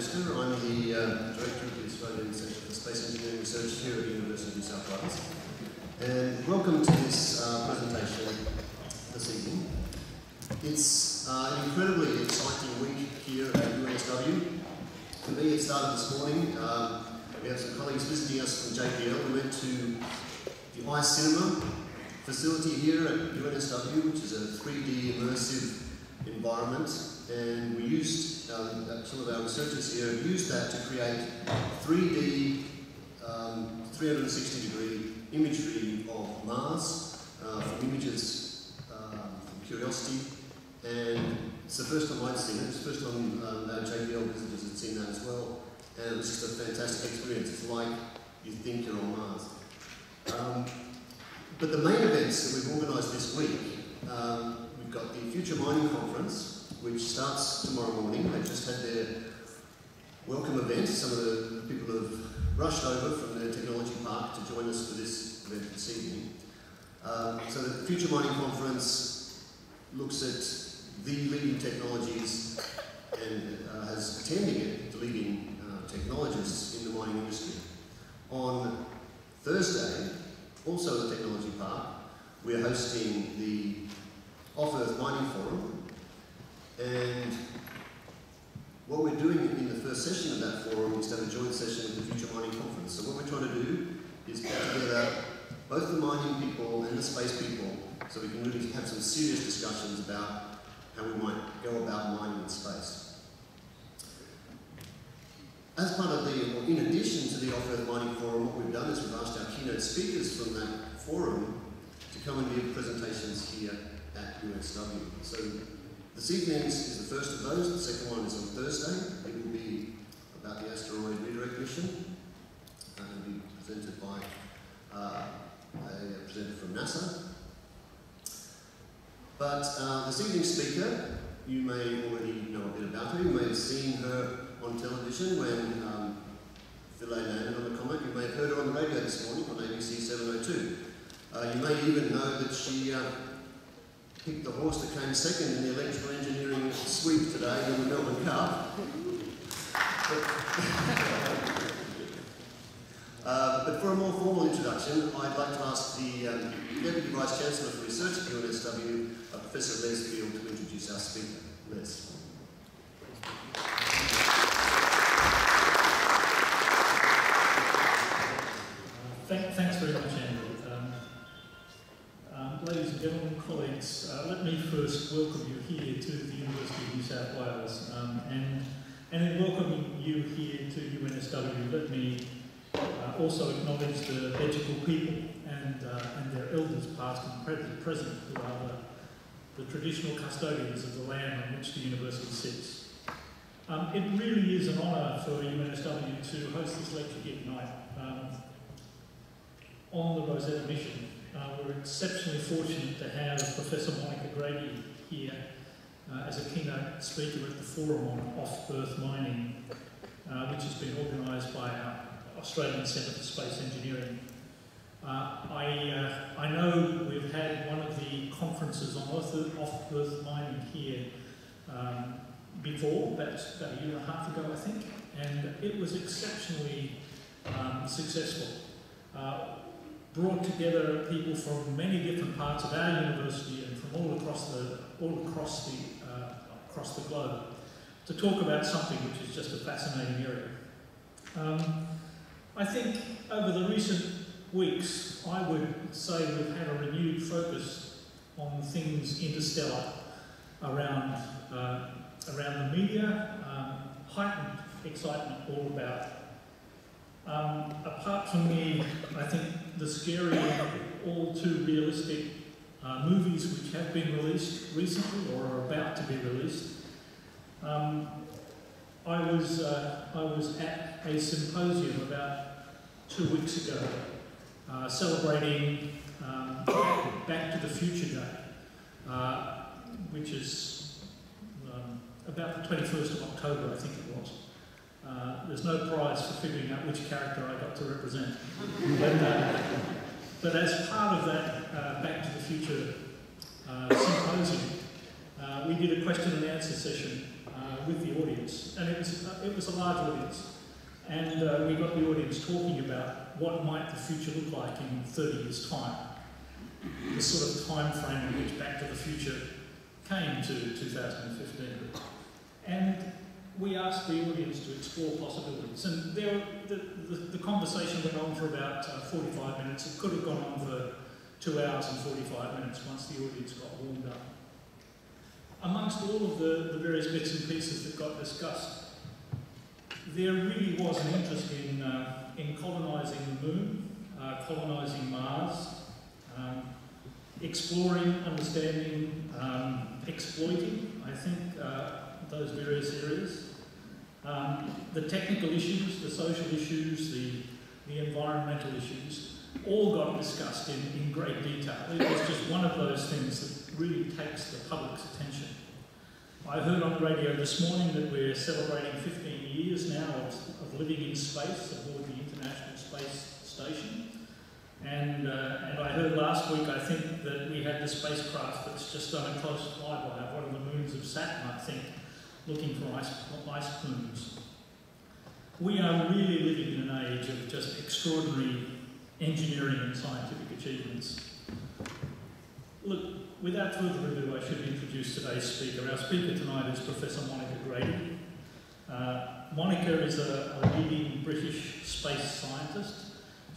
I'm the uh, Director of the Australian Centre for Space Engineering Research here at the University of New South Wales. And welcome to this uh, presentation this evening. It's uh, an incredibly exciting week here at UNSW. For me, it started this morning. Um, we have some colleagues visiting us from JPL. We went to the iCinema facility here at UNSW, which is a 3D immersive environment and we used, um, some of our researchers here used that to create 3D, um, 360 degree imagery of Mars uh, from images um, from Curiosity. And it's the first time I'd seen it, it's the first time um, our JPL visitors had seen that as well. And it was just a fantastic experience. It's like you think you're on Mars. Um, but the main events that we've organised this week, um, we've got the Future Mining Conference, which starts tomorrow morning. They've just had their welcome event. Some of the people have rushed over from the technology park to join us for this event this evening. Um, so the Future Mining Conference looks at the leading technologies and uh, has attending it the leading uh, technologists in the mining industry. On Thursday, also at the Technology Park, we're hosting the Off-Earth Mining Forum, and what we're doing in the first session of that forum is to have a joint session with the Future Mining Conference. So what we're trying to do is put together both the mining people and the space people so we can really have some serious discussions about how we might go about mining in space. As part of the, or in addition to the Off-Earth Mining Forum, what we've done is we've asked our keynote speakers from that forum to come and give presentations here at UNSW. So this evening is the first of those. The second one is on Thursday. It will be about the asteroid redirect mission. And will be presented by uh, a presenter from NASA. But uh, this evening's speaker, you may already know a bit about her. You may have seen her on television when um, Philae landed on the comet. You may have heard her on the radio this morning on ABC 702. Uh, you may even know that she uh, picked the horse that came second in the electrical engineering sweep today in the Melbourne Cup. But, uh, but, for a more formal introduction, I'd like to ask the um, Deputy Vice Chancellor for Research at UNSW, uh, Professor Les Field, to introduce our speaker. Les. thanks very much, Andrew ladies and gentlemen, colleagues, uh, let me first welcome you here to the University of New South Wales. Um, and, and in welcoming you here to UNSW, let me uh, also acknowledge the Bedegal people and, uh, and their elders, past and present, who are the, the traditional custodians of the land on which the university sits. Um, it really is an honour for UNSW to host this lecture here tonight um, on the Rosetta mission uh, we're exceptionally fortunate to have Professor Monica Grady here uh, as a keynote speaker at the forum on off-earth mining, uh, which has been organised by our Australian Centre for Space Engineering. Uh, I, uh, I know we've had one of the conferences on off-earth mining here um, before, about, about a year and a half ago, I think, and it was exceptionally um, successful. Uh, brought together people from many different parts of our university and from all across the all across the uh, across the globe to talk about something which is just a fascinating area. Um, I think over the recent weeks, I would say we've had a renewed focus on things interstellar around uh, around the media, um, heightened excitement all about. Um, apart from the, I think, the scary, all too realistic uh, movies which have been released recently or are about to be released. Um, I was uh, I was at a symposium about two weeks ago, uh, celebrating um, Back to the Future Day, uh, which is um, about the 21st of October, I think. Uh, there's no prize for figuring out which character I got to represent. but, uh, but, as part of that uh, Back to the Future uh, symposium, uh, we did a question and answer session with the audience, and it was, uh, it was a large audience. And uh, we got the audience talking about what might the future look like in 30 years' time. The sort of time frame in which Back to the Future came to 2015. And we asked the audience to explore possibilities. And there, the, the, the conversation went on for about uh, 45 minutes. It could have gone on for two hours and 45 minutes once the audience got warmed up. Amongst all of the, the various bits and pieces that got discussed, there really was an interest in, uh, in colonising the moon, uh, colonising Mars, um, exploring, understanding, um, exploiting, I think, uh, those various areas. Um, the technical issues, the social issues, the, the environmental issues, all got discussed in, in great detail. It was just one of those things that really takes the public's attention. I heard on the radio this morning that we're celebrating 15 years now of, of living in space aboard the International Space Station. And, uh, and I heard last week, I think, that we had the spacecraft that's just done a close flyby of one of the moons of Saturn, I think, looking for ice, ice plumes. We are really living in an age of just extraordinary engineering and scientific achievements. Look, without further ado, I should introduce today's speaker. Our speaker tonight is Professor Monica Grady. Uh, Monica is a, a leading British space scientist.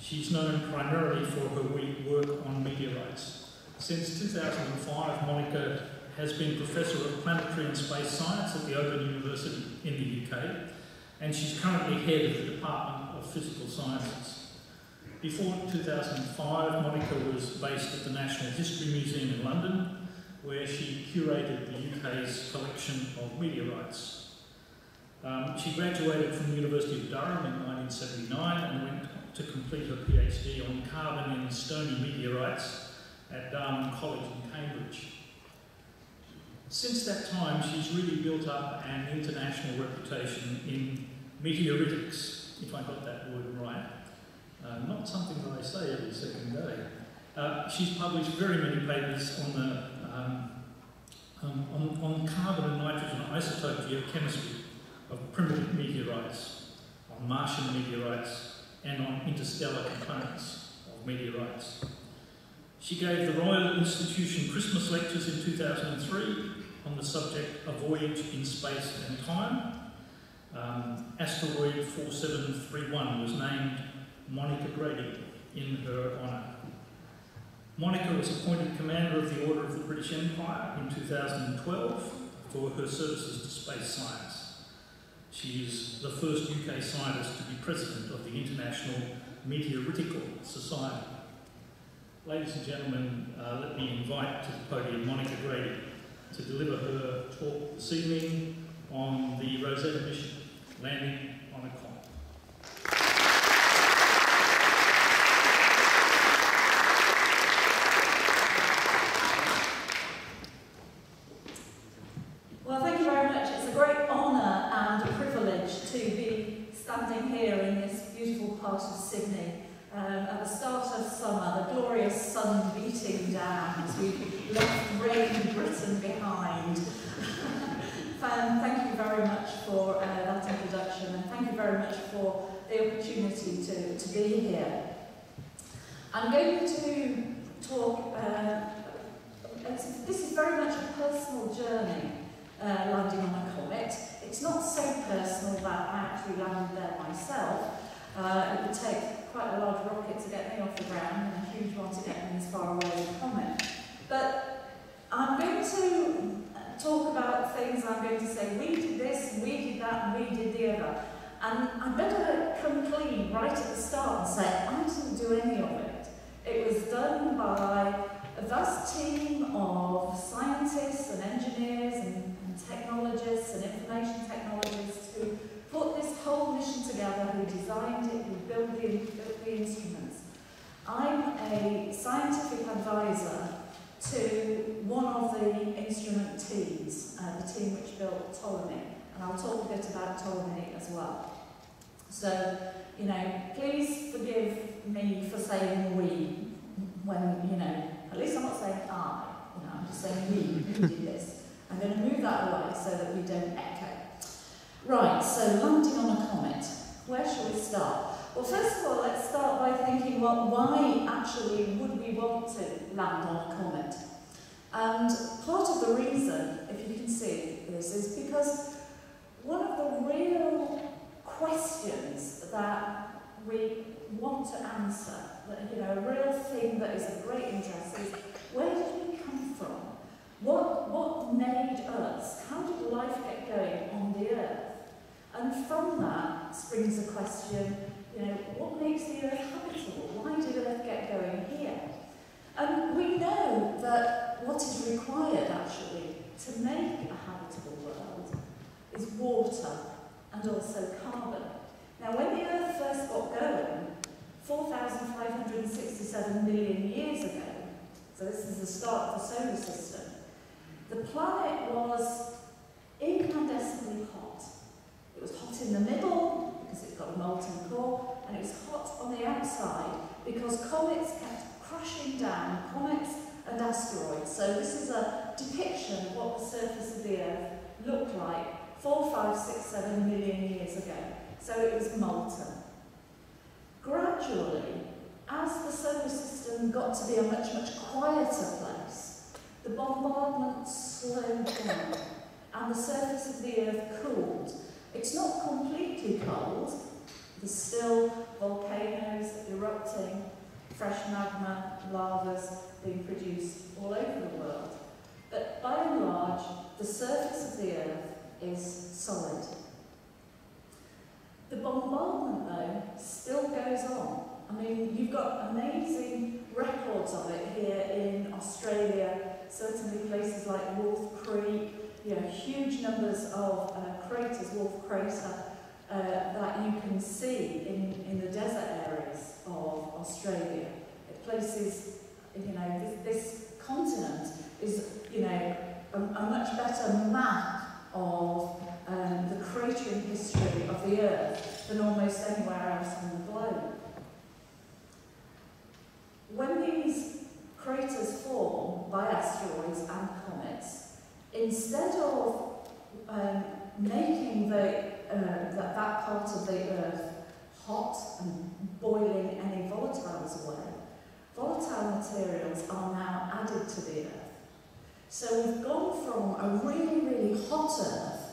She's known primarily for her work on meteorites. Since 2005, Monica has been Professor of Planetary and Space Science at the Open University in the UK, and she's currently head of the Department of Physical Sciences. Before 2005, Monica was based at the Natural History Museum in London, where she curated the UK's collection of meteorites. Um, she graduated from the University of Durham in 1979 and went to complete her PhD on carbon in stony meteorites at Darwin College in Cambridge. Since that time, she's really built up an international reputation in meteoritics, if I got that word right. Uh, not something that I say every second day. Uh, she's published very many papers on the um, um, on, on, carbon and nitrogen isotope geochemistry of primitive meteorites, on Martian meteorites, and on interstellar components of meteorites. She gave the Royal Institution Christmas lectures in 2003 on the subject A Voyage in Space and Time. Um, asteroid 4731 was named Monica Grady in her honour. Monica was appointed Commander of the Order of the British Empire in 2012 for her services to space science. She is the first UK scientist to be President of the International Meteoritical Society. Ladies and gentlemen, uh, let me invite to the podium Monica Grady to deliver her talk this evening on the Rosetta mission, landing on a comet. Well, thank you very much. It's a great honour and a privilege to be standing here in this beautiful part of Sydney um, at the start of summer, the glorious sun beating down as we left rain Britain behind. and thank you very much for uh, that introduction and thank you very much for the opportunity to, to be here. I'm going to talk, uh, this is very much a personal journey, uh, landing on a comet. It's not so personal that I actually landed there myself, uh, it would take quite a large rocket to get me off the ground and a huge one to get me as far away as a comet. But I'm going to talk about things, I'm going to say, we did this, we did that, and we did the other. And I better come clean right at the start and say, I didn't do any of it. It was done by a vast team of scientists and engineers and, and technologists and information technologists who put this whole mission together, who designed it, who built the, built the instruments. I'm a scientific advisor to one of the instrument teams, uh, the team which built Ptolemy, and I'll talk a bit about Ptolemy as well. So, you know, please forgive me for saying we when, you know, at least I'm not saying I, you know, I'm just saying we who did this. I'm going to move that away so that we don't echo. Right, so landing on a comet. Where shall we start? Well, first of all, let's start by thinking, well, why actually would we want to land on a comet? And part of the reason, if you can see this, is because one of the real questions that we want to answer, that, you know, a real thing that is of great interest is, where did we come from? What, what made us? How did life get going on the earth? And from that springs a question, you know, what makes the earth habitable? Why did earth get going here? And we know that what is required actually to make a habitable world is water and also carbon. Now when the earth first got going, 4,567 million years ago, so this is the start of the solar system, the planet was incandescently hot. It was hot in the middle because it's got a molten core, and it was hot on the outside because comets kept crashing down, comets and asteroids. So this is a depiction of what the surface of the Earth looked like four, five, six, seven million years ago. So it was molten. Gradually, as the solar system got to be a much, much quieter place, the bombardment slowed down and the surface of the Earth cooled it's not completely cold. There's still volcanoes erupting, fresh magma, lavas being produced all over the world. But by and large, the surface of the Earth is solid. The bombardment, though, still goes on. I mean, you've got amazing records of it here in Australia, certainly places like Wolfe Creek, you know, huge numbers of uh, craters, Wolf Crater, uh, that you can see in, in the desert areas of Australia. Places, you know, this, this continent is, you know, a, a much better map of um, the cratering history of the Earth than almost anywhere else on the globe. When these craters form by asteroids and comets, instead of um, making the, uh, that, that part of the earth hot and boiling any volatiles away, volatile materials are now added to the earth. So we've gone from a really, really hot earth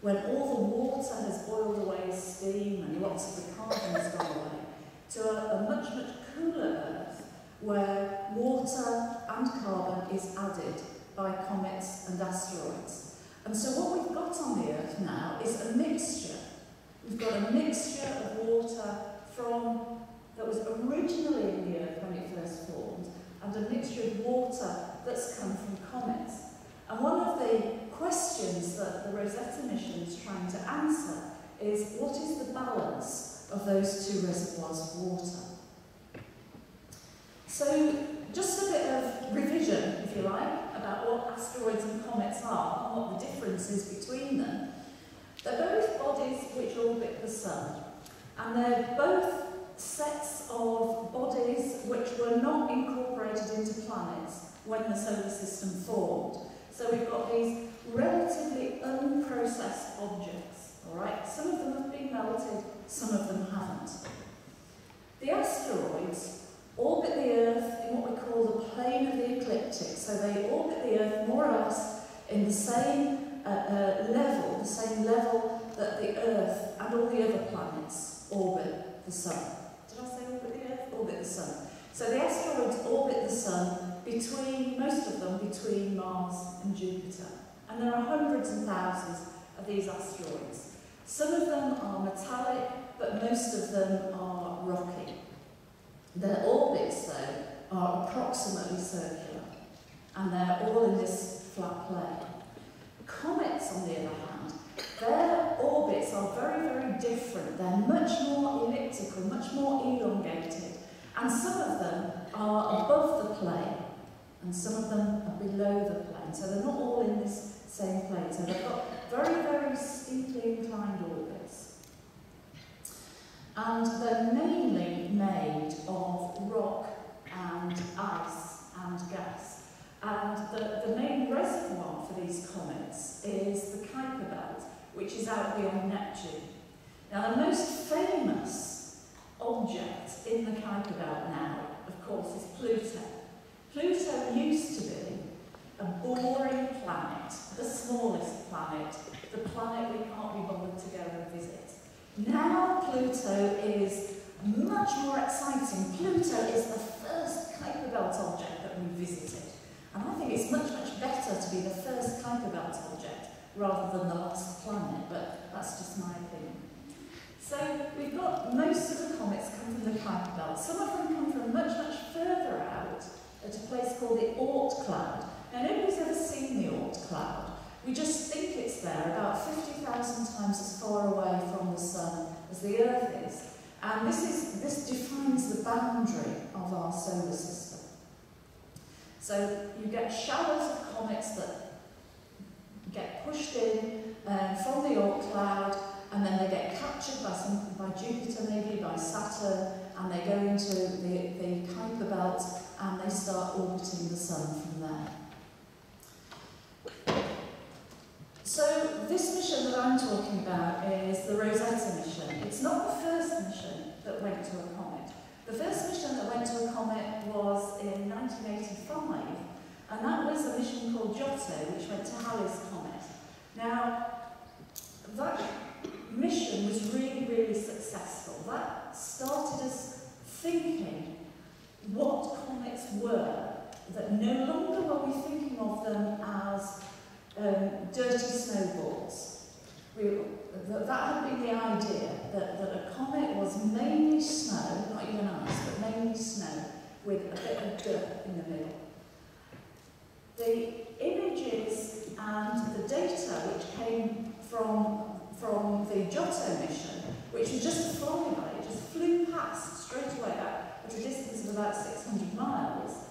when all the water has boiled away as steam and lots of the carbon has gone away, to a, a much, much cooler earth where water and carbon is added by comets and asteroids. And so what we've got on the earth now is a mixture. We've got a mixture of water from that was originally in the earth when it first formed and a mixture of water that's come from comets. And one of the questions that the Rosetta mission is trying to answer is what is the balance of those two reservoirs of water? So just a bit of revision, if you like, about what asteroids and comets are and what the difference is between them. They're both bodies which orbit the Sun, and they're both sets of bodies which were not incorporated into planets when the solar system formed. So we've got these relatively unprocessed objects, all right? Some of them have been melted, some of them haven't. The asteroids orbit the Earth in what we call the plane of the ecliptic. So they orbit the Earth more or less in the same uh, uh, level, the same level that the Earth and all the other planets orbit the Sun. Did I say orbit the Earth? Orbit the Sun. So the asteroids orbit the Sun between, most of them, between Mars and Jupiter. And there are hundreds and thousands of these asteroids. Some of them are metallic, but most of them are rocky. Their orbits, though, are approximately circular, and they're all in this flat plane. Comets, on the other hand, their orbits are very, very different. They're much more elliptical, much more elongated, and some of them are above the plane, and some of them are below the plane. So they're not all in this same plane. So they've got very, very steeply inclined orbits and they're mainly made of rock and ice and gas. And the, the main reservoir for these comets is the Kuiper Belt, which is out beyond Neptune. Now, the most famous object in the Kuiper Belt now, of course, is Pluto. Pluto used to be a boring planet, the smallest planet, the planet we can't be bothered to go and visit. Now Pluto is much more exciting. Pluto is the first Kuiper Belt object that we visited. And I think it's much, much better to be the first Kuiper Belt object rather than the last planet, but that's just my opinion. So we've got most of the comets come from the Kuiper Belt. Some of them come from much, much further out at a place called the Oort Cloud. Now, nobody's ever seen the Oort Cloud. We just think it's there, about 50,000 times as far away from the sun as the Earth is. And this, is, this defines the boundary of our solar system. So you get showers of comets that get pushed in um, from the Oort cloud, and then they get captured by, some, by Jupiter maybe, by Saturn, and they go into the, the Kuiper belt, and they start orbiting the Sun from there. So this mission that I'm talking about is the Rosetta mission. It's not the first mission that went to a comet. The first mission that went to a comet was in 1985, and that was a mission called Giotto, which went to Halley's Comet. Now, that mission was really, really successful. That started us thinking what comets were, that no longer were we thinking of them as um, dirty snowballs. We, that, that had been the idea, that, that a comet was mainly snow, not even ice, but mainly snow, with a bit of dirt in the middle. The images and the data which came from, from the Giotto mission, which was just a flyby, it just flew past straight away at a distance about 600 miles,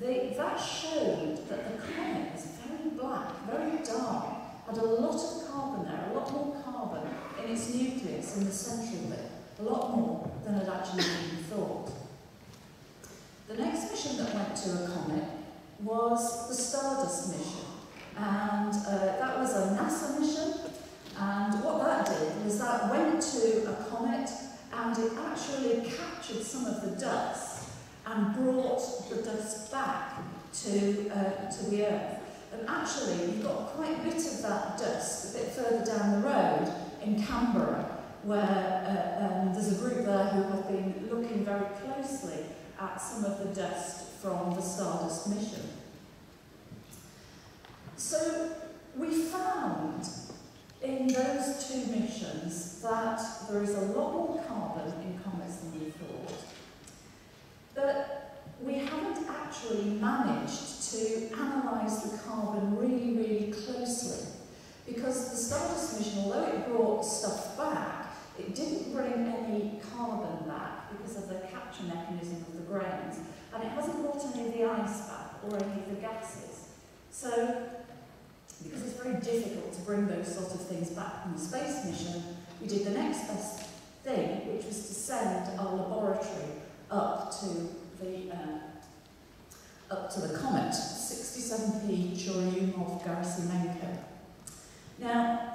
they, that showed that the comet was very black, very dark, had a lot of carbon there, a lot more carbon in its nucleus in the central bit, a lot more than had actually been thought. The next mission that went to a comet was the Stardust mission, and uh, that was a NASA mission, and what that did was that went to a comet and it actually captured some of the dust and brought the dust back to, uh, to the earth. And actually, we've got quite a bit of that dust a bit further down the road in Canberra, where uh, um, there's a group there who have been looking very closely at some of the dust from the Stardust mission. So we found in those two missions that there is a lot more carbon in comets than we thought. But we haven't actually managed to analyse the carbon really, really closely. Because the Stardust mission, although it brought stuff back, it didn't bring any carbon back because of the capture mechanism of the grains. And it hasn't brought any of the ice back or any of the gases. So, because it's very difficult to bring those sort of things back from the space mission, we did the next best thing, which was to send our laboratory up to the uh, up to the comet, 67P Churyumov-Gerasimenko. Now,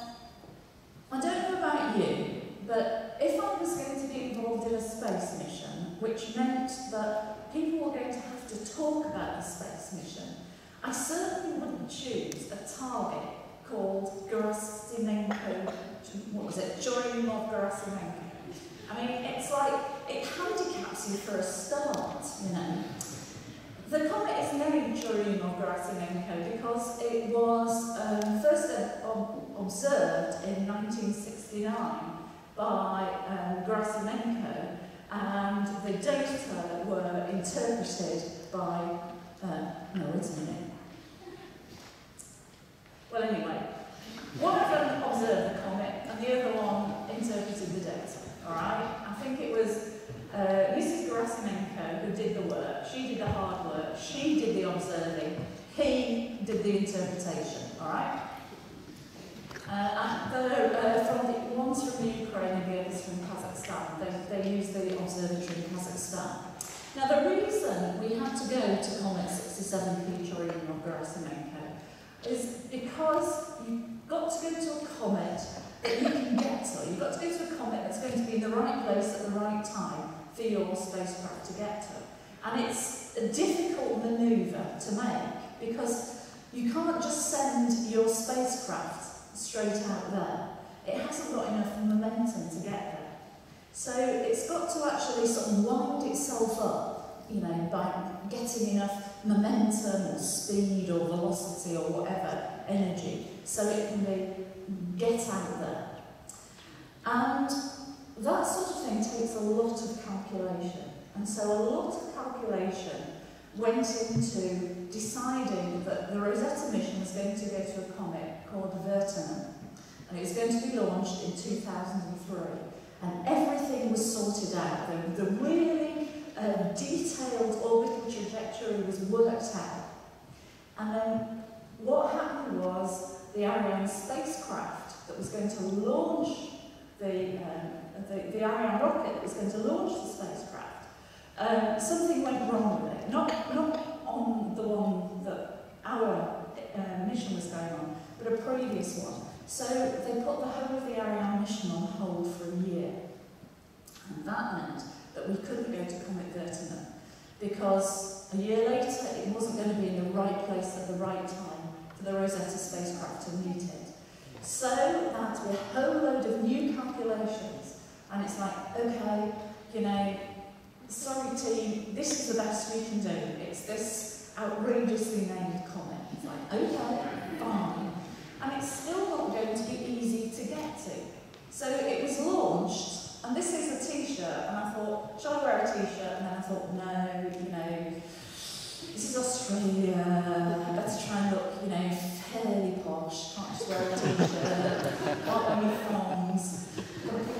I don't know about you, but if I was going to be involved in a space mission, which meant that people were going to have to talk about the space mission, I certainly wouldn't choose a target called Gerasimenko, what was it, Churyumov-Gerasimenko. I mean, it's like, it handicaps you for a start, you know. The comet is named Churyumov-Gerasimenko because it was um, first observed in 1969 by um, Gerasimenko and the data were interpreted by, uh, no, wait a minute. Well, anyway, one of them observed the comet and the other one interpreted the data. All right? I think it was uh, Mrs. Gerasimenko who did the work. She did the hard work. She did the observing. He did the interpretation. All right? Uh, the, uh, from the ones from the Ukraine and the others from Kazakhstan. They, they use the observatory in Kazakhstan. Now, the reason we had to go to Comet 67 P Churyumov Gerasimenko is because you got to go to a comet that you can get to. You've got to go to a comet that's going to be in the right place at the right time for your spacecraft to get to. And it's a difficult manoeuvre to make because you can't just send your spacecraft straight out there. It hasn't got enough momentum to get there. So it's got to actually sort of wind itself up, you know, by getting enough momentum or speed or velocity or whatever energy so it can be get out there. And that sort of thing takes a lot of calculation. And so a lot of calculation went into deciding that the Rosetta mission was going to go to a comet called Wirtanen. And it was going to be launched in 2003. And everything was sorted out. The, the really uh, detailed orbital trajectory was worked out. And then what happened was the Ariane spacecraft that was going to launch the, um, the, the Ariane rocket that was going to launch the spacecraft, um, something went wrong with it. Not, not on the one that our uh, mission was going on, but a previous one. So they put the whole of the Ariane mission on hold for a year. And that meant that we couldn't go to Comet Wirtanen because a year later it wasn't going to be in the right place at the right time the Rosetta spacecraft to mutate. So that's a whole load of new calculations. And it's like, okay, you know, sorry team, this is the best we can do. It's this outrageously named comet. It's like, okay, fine. And it's still not going to be easy to get to. So it was launched, and this is a t-shirt, and I thought, shall I wear a t-shirt? And then I thought, no, you know, this is Australia,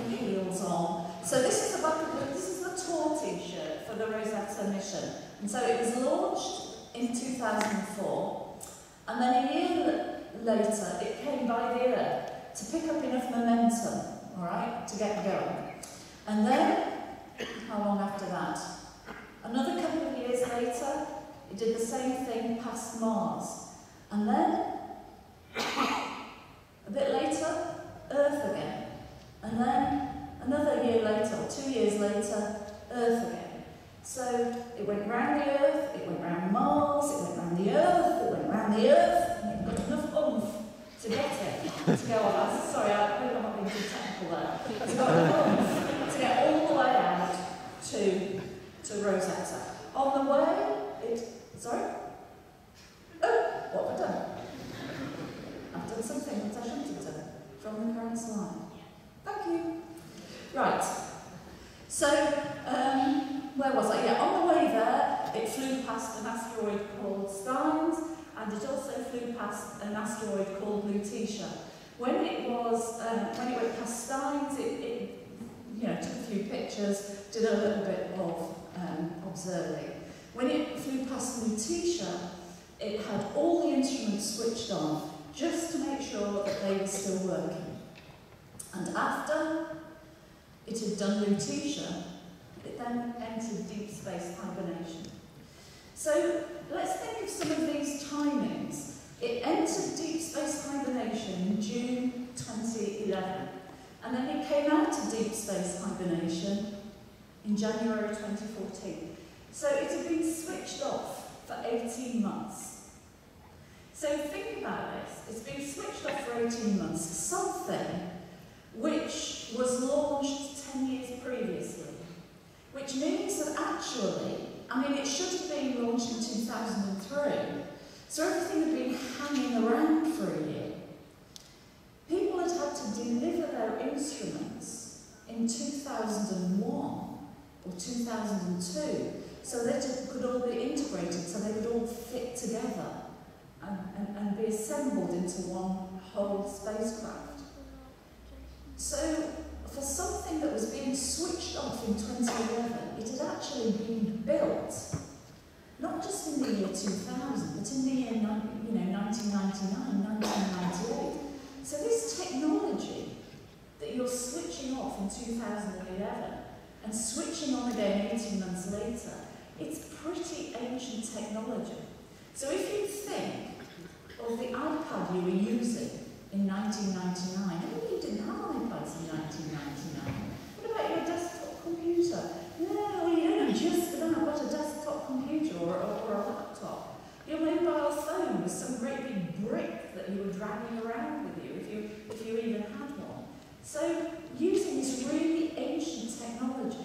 heels on. So this is a bucket, this is the tour t-shirt for the Rosetta mission. And so it was launched in 2004, and then a year later it came by the Earth to pick up enough momentum, all right, to get going. And then, how long after that? Another couple of years later, it did the same thing past Mars. And then, a bit later, Earth again. And then, another year later, or two years later, Earth again. So, it went round the Earth, it went round Mars, it went round the Earth, it went round the Earth, and it got enough oomph to get it, to go on. Sorry, I hope I'm not being too technical there. To got enough oomph get all the way out to, to Rosetta. On the way, it, sorry? When it was, um, when it went past Steins, it, it you know, took a few pictures, did a little bit of um, observing. When it flew past Lutetia, it had all the instruments switched on just to make sure that they were still working. And after it had done Lutetia, it then entered deep space hibernation. So let's think of some of these timings It entered deep space hibernation in June 2011. And then it came out of deep space hibernation in January 2014. So it had been switched off for 18 months. So think about this. It's been switched off for 18 months. Something which was launched 10 years previously. Which means that actually, I mean, it should have been launched in 2003. So everything had been hanging around for a year. People had had to deliver their instruments in 2001 or 2002 so that it could all be integrated, so they would all fit together and, and, and be assembled into one whole spacecraft. So for something that was being switched off in 2011, it had actually been built, not just in the year 2000, but in the year you know, 1999, 1998. So this technology that you're switching off in 2011 and switching on again 18 months later, it's pretty ancient technology. So if you think of the iPad you were using in 1999. Maybe you didn't have iPads in 1999. What about your desktop computer? No, you only just about got a desktop computer or, or, or a laptop. Your mobile phone was some great big brick that you were dragging around with you if you, if you even had one. So using this really ancient technology,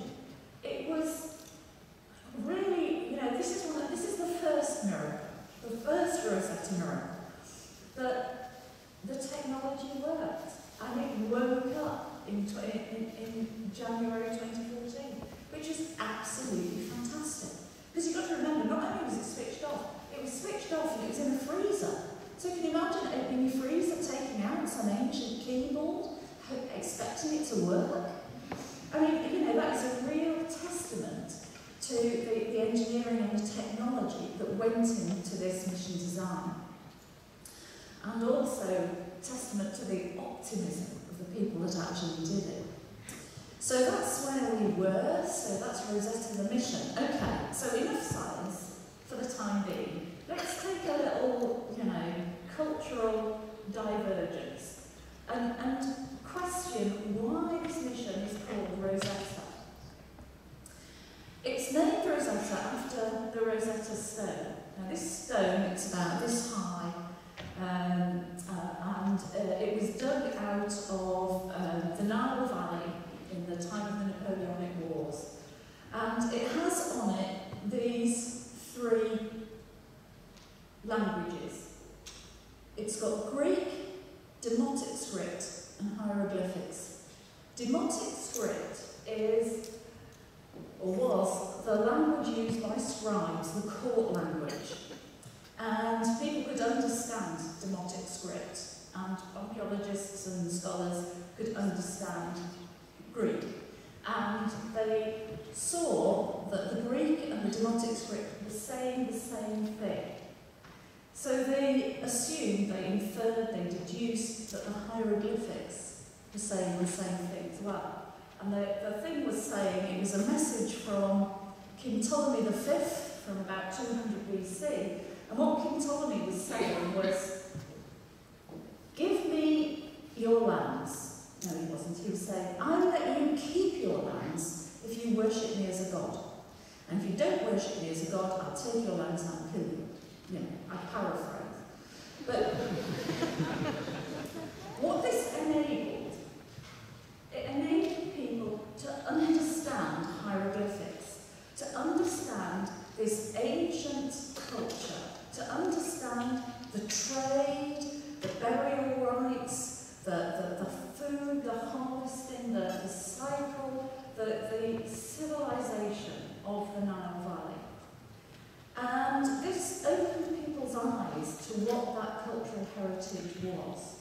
eyes to what that cultural heritage was.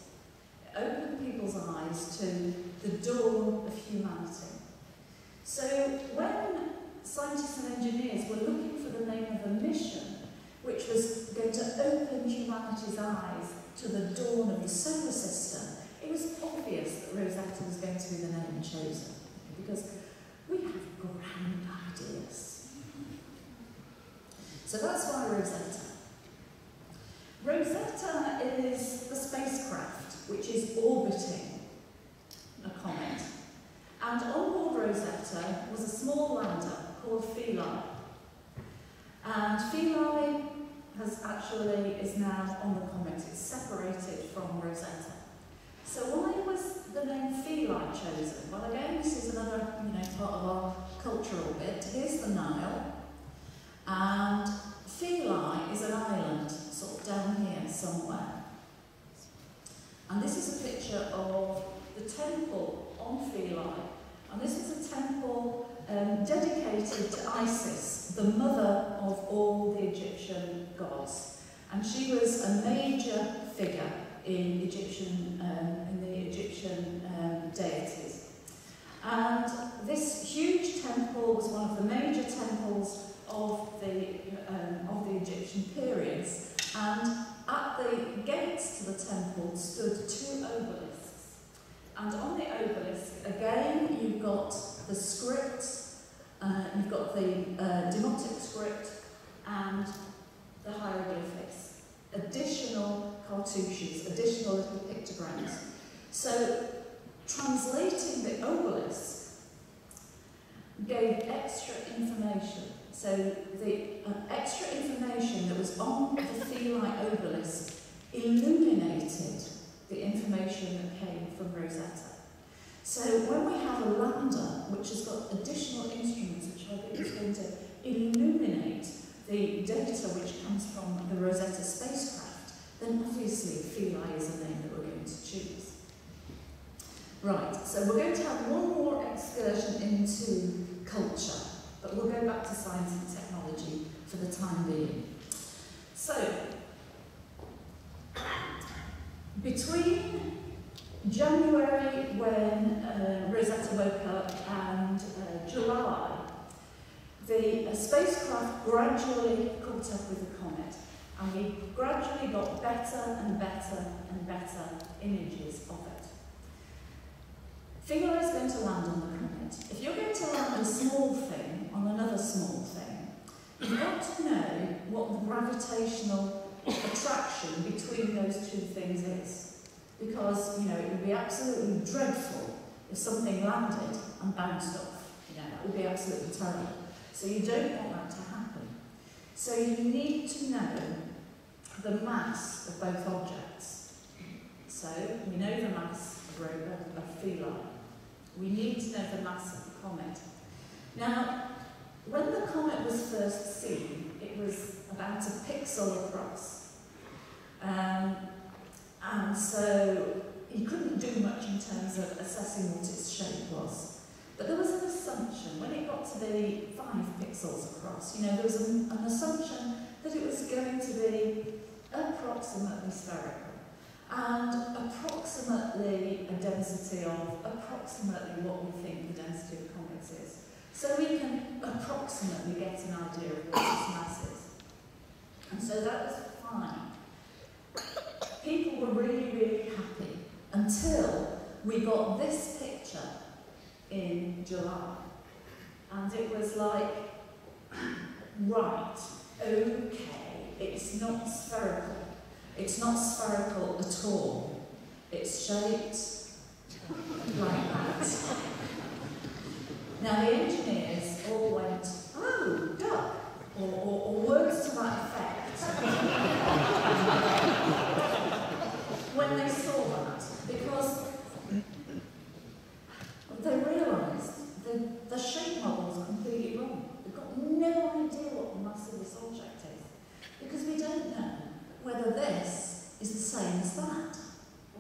It opened people's eyes to the dawn of humanity. So when scientists and engineers were looking for the name of a mission, which was going to open humanity's eyes to the dawn of the solar system, it was obvious that Rosetta was going to be the name chosen. Because we have grand ideas. So that's why Rosetta. Rosetta is the spacecraft which is orbiting a comet. And on board Rosetta was a small lander called Philae. And Philae has actually is now on the comet. It's separated from Rosetta. So why was the name Philae chosen? Well, again, this is another you know part of our cultural bit. Here's the Nile. And Philae is an island, sort of down here somewhere. And this is a picture of the temple on Philae. And this is a temple um, dedicated to Isis, the mother of all the Egyptian gods. And she was a major figure in Egyptian um, in the Egyptian um, deities. And this huge temple was one of the major temples of the um, of the Egyptian periods. And at the gates to the temple stood two obelisks. And on the obelisk, again, you've got the script, uh, you've got the uh, demotic script and the hieroglyphics. Additional cartouches, additional little pictograms. So translating the obelisk gave extra information. So the uh, extra information that was on the Philae obelisk illuminated the information that came from Rosetta. So when we have a lander which has got additional instruments which I think is going to illuminate the data which comes from the Rosetta spacecraft, then obviously Philae is the name that we're going to choose. Right, so we're going to have one more excursion into culture, but we'll go back to science and technology for the time being. So, between January, when uh, Rosetta woke up, and uh, July, the uh, spacecraft gradually caught up with the comet, and we gradually got better and better and better images of it. Philae is going to land on the comet. If you're going to land a small thing on another small thing, you've got to know what the gravitational attraction between those two things is. Because, you know, it would be absolutely dreadful if something landed and bounced off. You know, that would be absolutely terrible. So you don't want that to happen. So you need to know the mass of both objects. So we know the mass of, of Philae. We need to know the mass of the comet. Now, when the comet was first seen, it was about a pixel across. Um, and so you couldn't do much in terms of assessing what its shape was. But there was an assumption, when it got to be five pixels across, you know, there was an, an assumption that it was going to be approximately spherical and approximately a density of approximately what we think the density of comets is. So we can approximately get an idea of what its mass is. And so that was fine. People were really, really happy until we got this picture in July. And it was like, right, okay, it's not spherical. It's not spherical at all. It's shaped like that. Now the engineers all went, oh, duck, or, or, or words to that effect. when they saw that, because they realised the, the shape model was completely wrong. We've got no idea what the mass of this object is, because we don't know whether this is the same as that,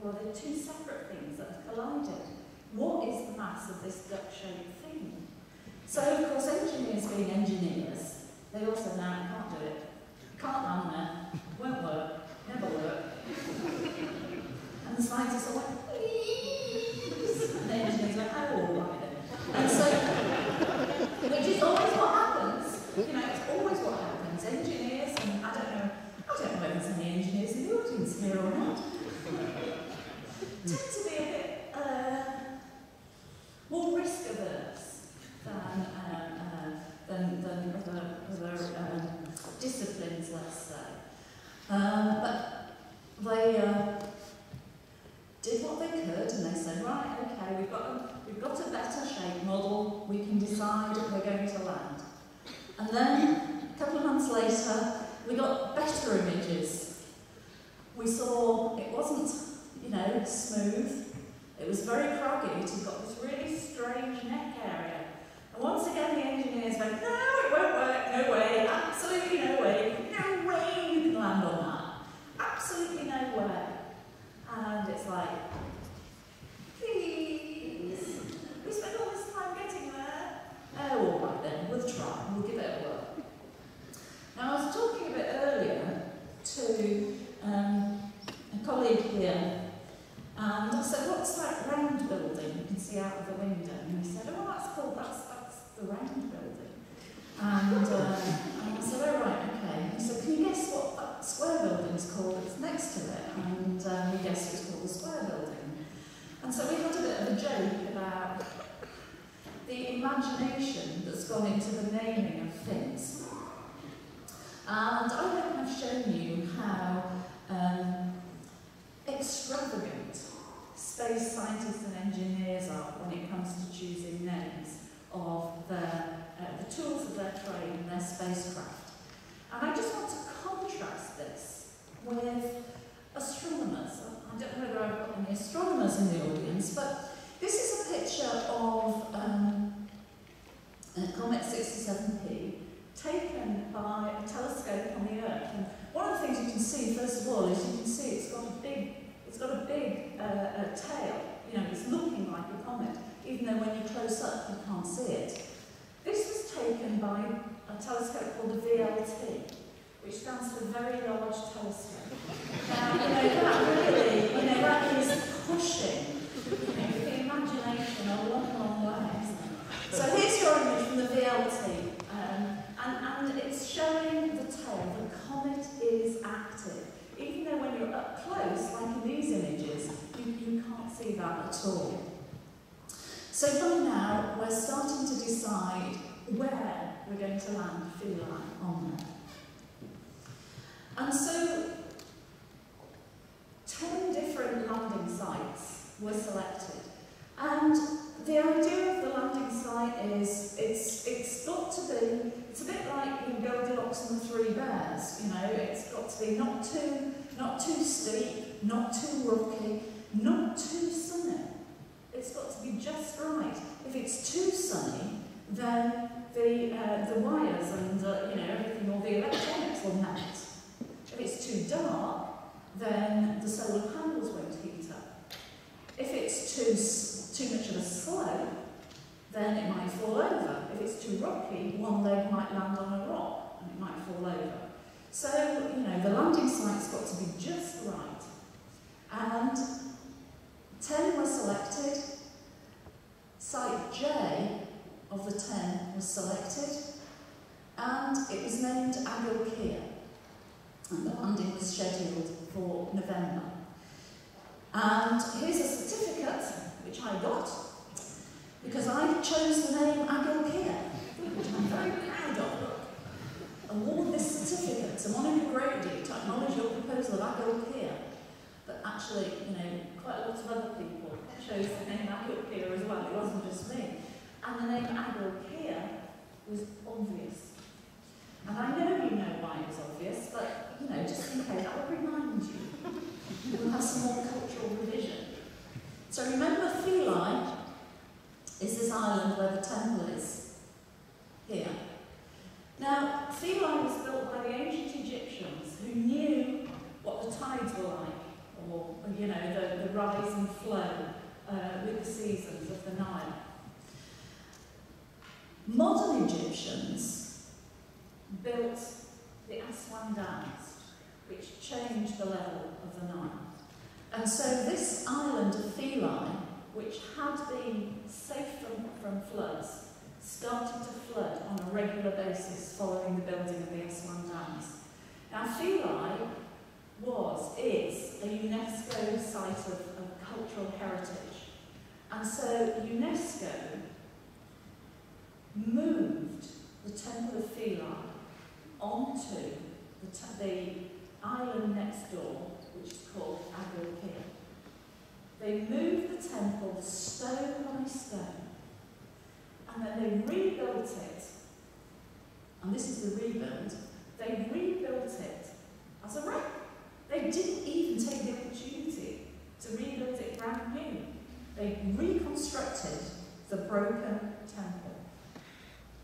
or are they two separate things that have collided? What is the mass of this duck-shaped thing? So, of course, engineers being engineers, they also know you can't do it. Can't run there, won't work, never work. and the scientists are like, please. And the engineers are like, oh, all right then. And so, which is always what happens. You know, it's always what happens. Engineers, and I don't know, I don't know whether there's any engineers in the audience here or not, tend to be a bit uh, more risk averse than, um, uh, than, than other, other um, disciplines, let's say. Um, but they uh, did what they could and they said, right, okay, we've got a, we've got a better shape model, we can decide where we're going to land. And then, a couple of months later, we got better images. We saw it wasn't, you know, smooth. It was very craggy. It had got this really strange neck area. And once again, the engineers went, no, it won't work, no way, absolutely no way, no way you can land on that. Absolutely no way. And it's like, please, we spent all this time getting there. Oh, all right then, we'll try, we'll give it a whirl. Now, I was talking a bit earlier to um, a colleague here, and I said, what's that round building you can see out of the window? And he said, oh, that's called, that's, that's the round building. And, and I said, oh, right, okay. He said, can you guess what square building's called that's next to it? And um, he guessed it was called the square building. And so we had a bit of a joke about the imagination that's gone into the naming of things. And I hope I've shown you how um, extravagant space scientists and engineers are when it comes to choosing names of their, uh, the tools of their trade and their spacecraft. And I just want to contrast this with astronomers. I don't know whether I've got any astronomers in the audience, but this is a picture of um, Comet 67P taken by a telescope on the Earth. And one of the things you can see, first of all, is you can see it's got a big, it's got a big uh, tail. You know, it's looking like a comet, even though when you close up, you can't see it. This was taken by a telescope called the VLT, which stands for Very Large Telescope. Now, you know, that really, you know, that is pushing you know, the imagination a long, long way. So here's your image from the VLT. Um, and, and it's showing the tail. The comet is active. Even though when you're up close, like in these images, you, you can't see that at all. So by now, we're starting to decide where we're going to land Philae on there. And so, 10 different landing sites were selected. And the idea of the landing site is it's it's got to be it's a bit like in Goldilocks and the Three Bears, you know, it's got to be not too not too steep, not too rocky, not too sunny. It's got to be just right. If it's too sunny, then the uh, the wires and uh, you know everything, all the electronics will melt. If it's too dark, then the solar panels won't heat up. If it's too too much of a slope, then it might fall over. If it's too rocky, one leg might land on a rock and it might fall over. So, you know, the landing site's got to be just right. And 10 were selected. Site J of the 10 was selected. And it was named Agilkia. And the landing was scheduled for November. And here's a certificate which I got, because I chose the name Agilkia, which I'm very proud of. Award this certificate to Monica Grady to acknowledge your proposal of Agilkia. But actually, you know, quite a lot of other people chose the name Agilkia as well, it wasn't just me. And the name Agilkia was obvious. And I know you know why it was obvious, but, you know, just in case, I would remind you. We'll have some more cultural revision. So remember Philae is this island where the temple is, here. Now, Philae was built by the ancient Egyptians who knew what the tides were like, or, you know, the, the rise and flow uh, with the seasons of the Nile. Modern Egyptians built the Aswan Dams, which changed the level of the Nile. And so this island of Philae, which had been safe from, from floods, started to flood on a regular basis following the building of the Aswan Dams. Now Philae was, is, a UNESCO site of, of cultural heritage. And so UNESCO moved the Temple of Philae onto the, the island next door which is called Agilkia. They moved the temple stone by stone, and then they rebuilt it, and this is the rebuild, they rebuilt it as a wreck. They didn't even take the opportunity to rebuild it brand new. They reconstructed the broken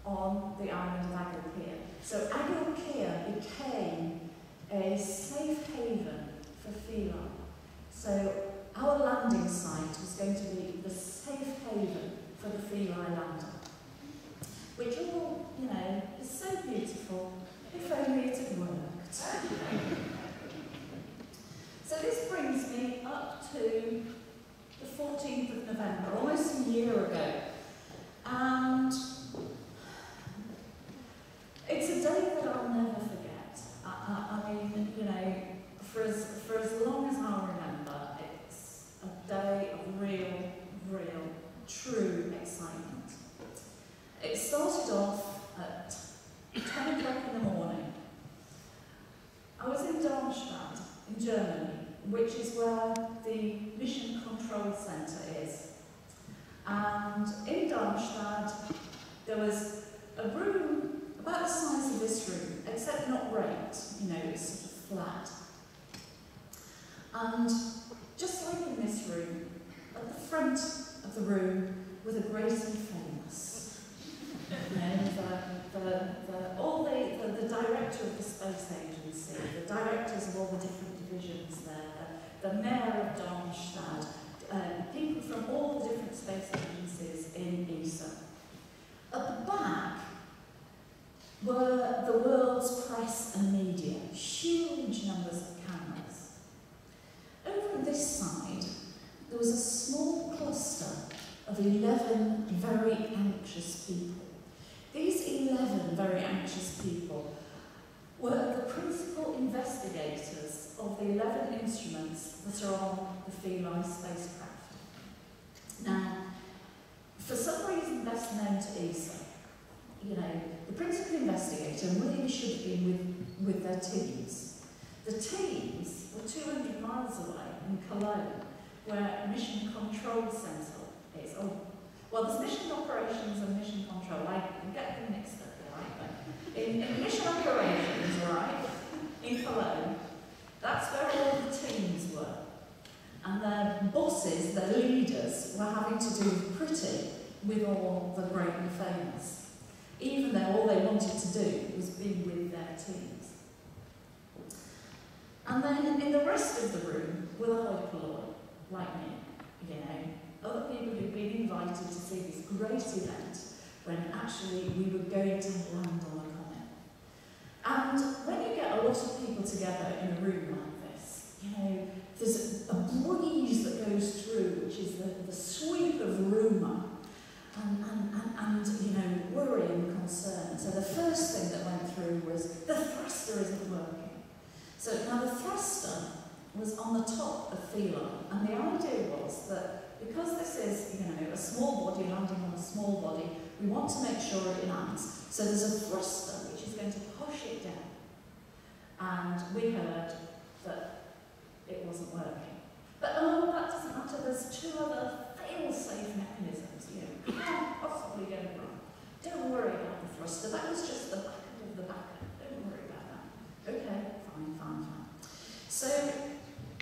on the island of Agilcare. So Agilcare became a safe haven for Fila. So our landing site was going to be the safe haven for the feline lander, which all, you know, is so beautiful, if only it had worked. was on the top of Philae, and the idea was that because this is, you know, a small body landing on a small body, we want to make sure it lands. So there's a thruster which is going to push it down. And we heard that it wasn't working. But oh, that doesn't matter. There's two other fail-safe mechanisms. You know, can't possibly go wrong. Don't worry about the thruster. That was just the backup of the backup. Don't worry about that. Okay, fine, fine, fine. So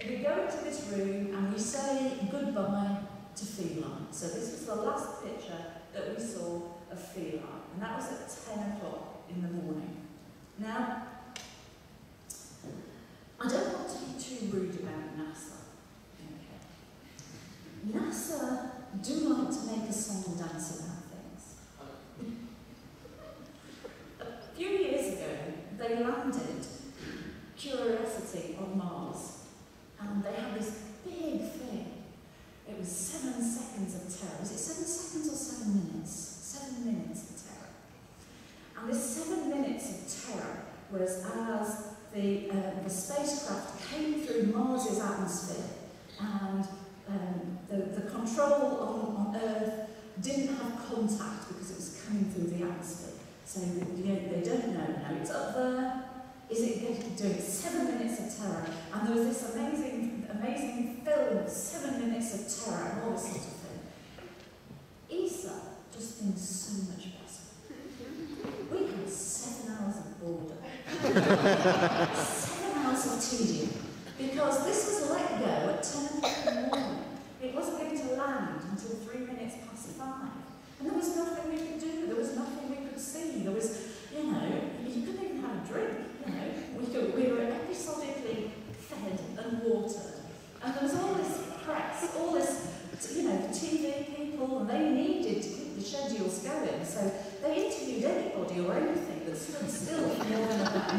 we go into this room and we say goodbye to Philae. So this was the last picture that we saw of Philae, and that was at 10 o'clock in the morning. Now, I don't want to be too rude about NASA. Okay. NASA do like to make a song and dance about things. a few years ago, they landed Curiosity on Mars, and they had this big thing. It was seven seconds of terror. Was it seven seconds or seven minutes? Seven minutes of terror. And this seven minutes of terror was as the, uh, the spacecraft came through Mars's atmosphere and um, the, the control on, on Earth didn't have contact because it was coming through the atmosphere. So you know, they don't know, now it's up there, Is it going to do? Seven minutes of terror. And there was this amazing, amazing film, Seven Minutes of Terror, and all this sort of thing. ESA just thinks so much better. We had seven hours of boredom. seven hours of tedium. Because this was let go at 10 o'clock in the morning. It wasn't going to land until three minutes past five. And there was nothing we could do. There was nothing we could see. There was, you know, you couldn't even have a drink. We, we were episodically fed and watered. And there was all this press, all this, you know, TV people, and they needed to keep the schedules going. So they interviewed anybody or anything that stood still for more than about.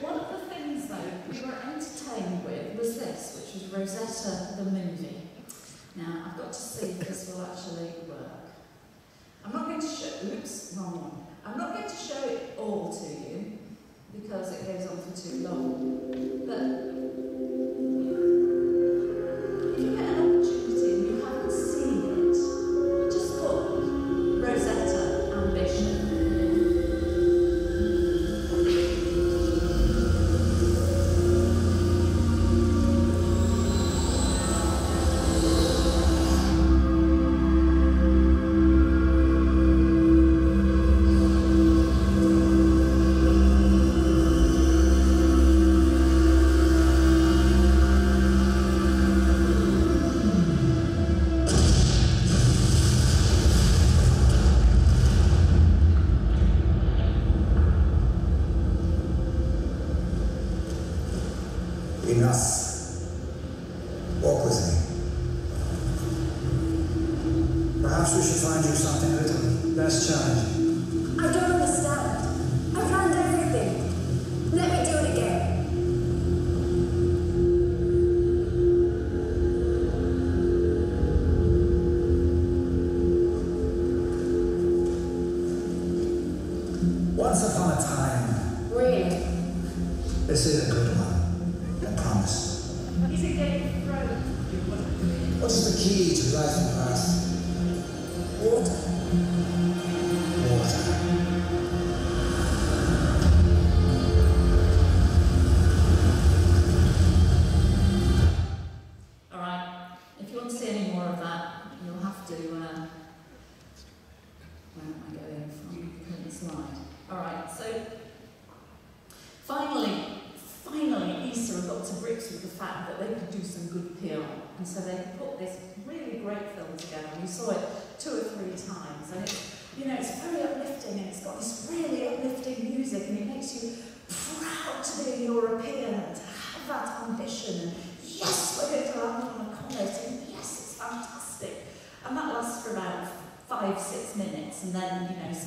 One of the things, though, we were entertained with was this, which was Rosetta the movie. Now, I've got to see if this will actually work. I'm not going to show, oops, wrong one. I'm not going to show it all to you because it goes on for too long. But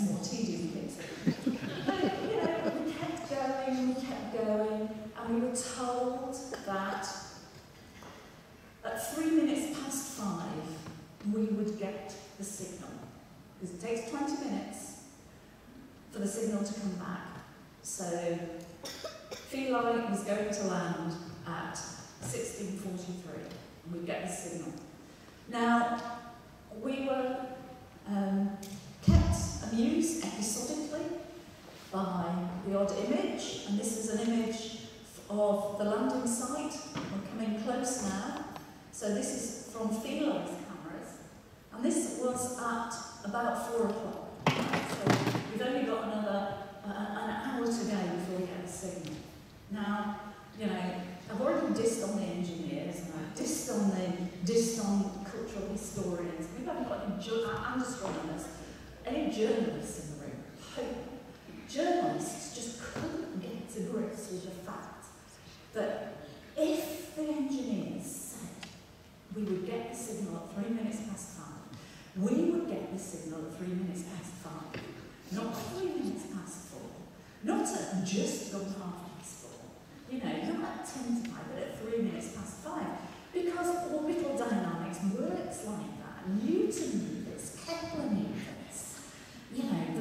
more tedious things. but, you know, we kept going, we kept going, and we were told that at three minutes past five, we would get the signal. Because it takes 20 minutes for the signal to come back. So, Philae was going to land at 1643, and we get the signal. Now, we were um, views episodically by the odd image, and this is an image of the landing site. We're coming close now. So this is from Philae's cameras, and this was at about four o'clock. So we've only got another uh, an hour to go before we get a signal. Now, you know, I've already dissed on the engineers, and I've dissed on the dissed on cultural historians. We've only got and astronomers. Any journalists in the room? Journalists just couldn't get to grips with the fact that if the engineers said we would get the signal at three minutes past five, we would get the signal at three minutes past five, not three minutes past four, not at just gone half past four, you know, not at ten to five, but at three minutes past five, because orbital dynamics works like that. Newton knew this, Kepler knew you know,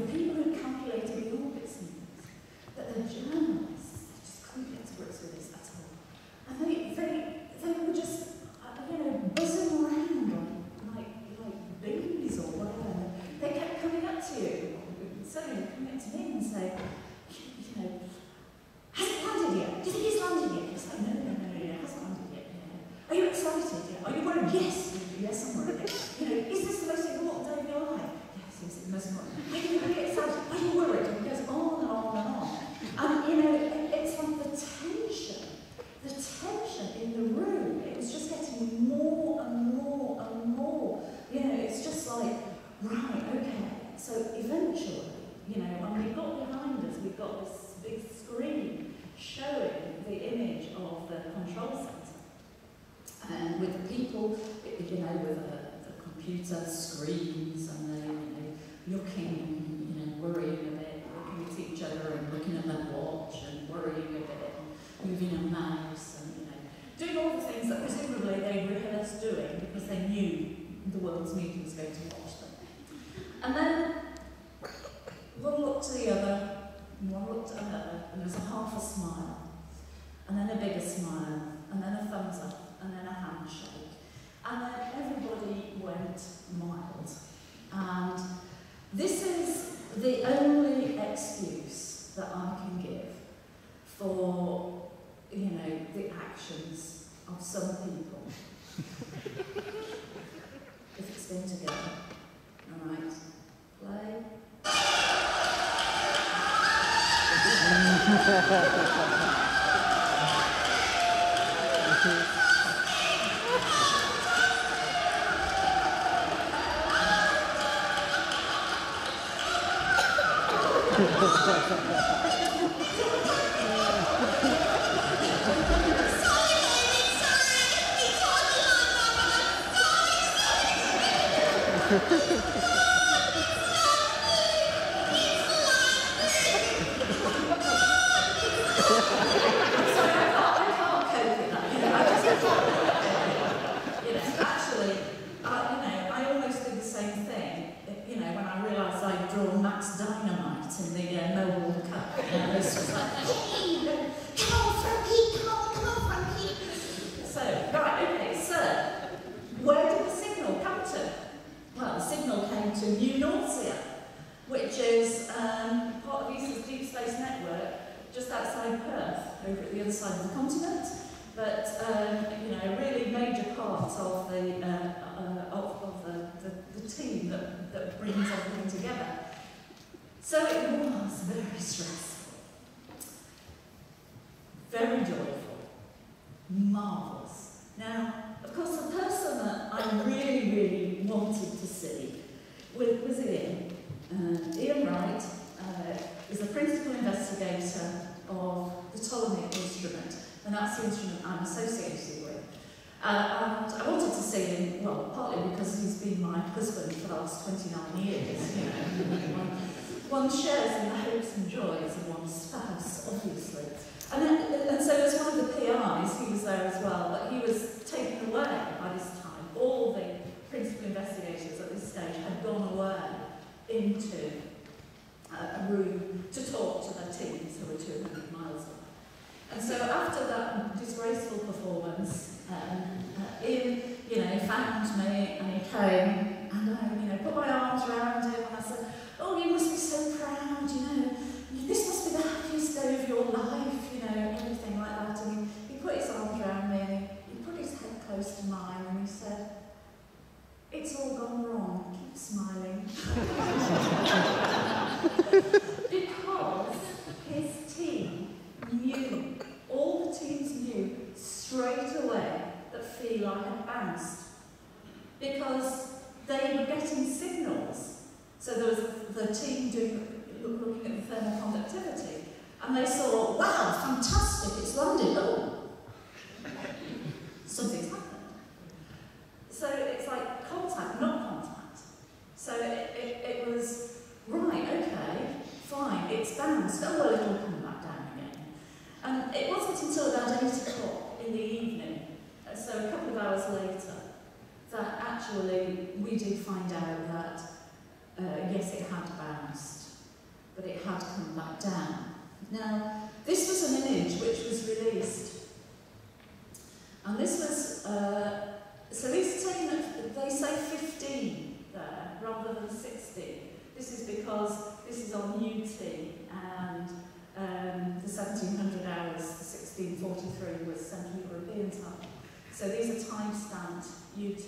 time-stamped UT.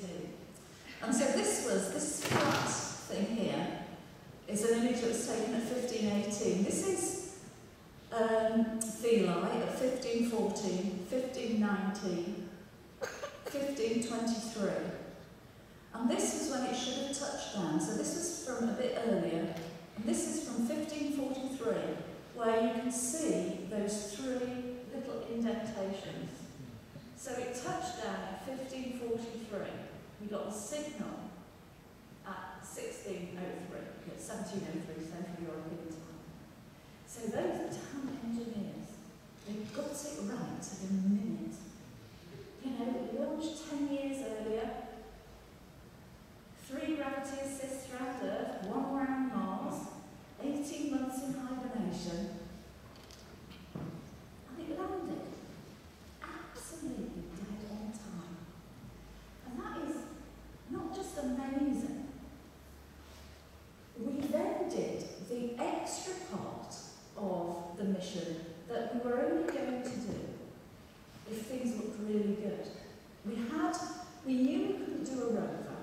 And so this was, this flat thing here, is an image that was taken at 1518. This is um, at 1514, 1519, 1523. And this is when it should have touched down. So this was from a bit earlier. And this is from 1543, where you can see those three little indentations. So it touched down at 1543. We got the signal at 1603, at 1703 Central European time. So those damn engineers, they got it right at a minute. You know, launched 10 years earlier, three gravity assists around Earth, one around Mars, 18 months in hibernation, and it landed absolutely dead on time. And that is just amazing. We then did the extra part of the mission that we were only going to do if things looked really good. We had, we knew we couldn't do a rover.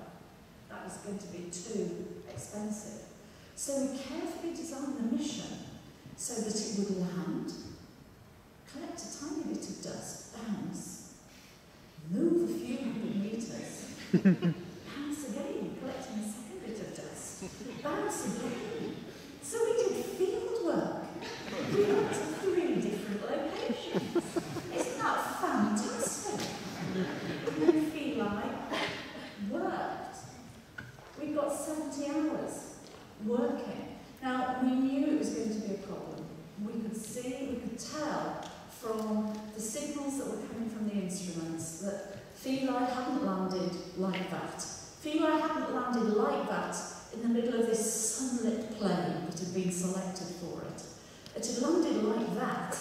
That was going to be too expensive. So we carefully designed the mission so that it would land, collect a tiny bit of dust, bounce, move a few hundred metres, bounce again, collecting a second bit of dust, So we did field work. We went to three different locations. Isn't that fantastic? We Philae worked. We got 70 hours working. Now, we knew it was going to be a problem. We could see, we could tell from the signals that were coming from the instruments that Philae hadn't landed like that. Philae hadn't landed like that in the middle of this sunlit plain that had been selected for it. It had landed like that,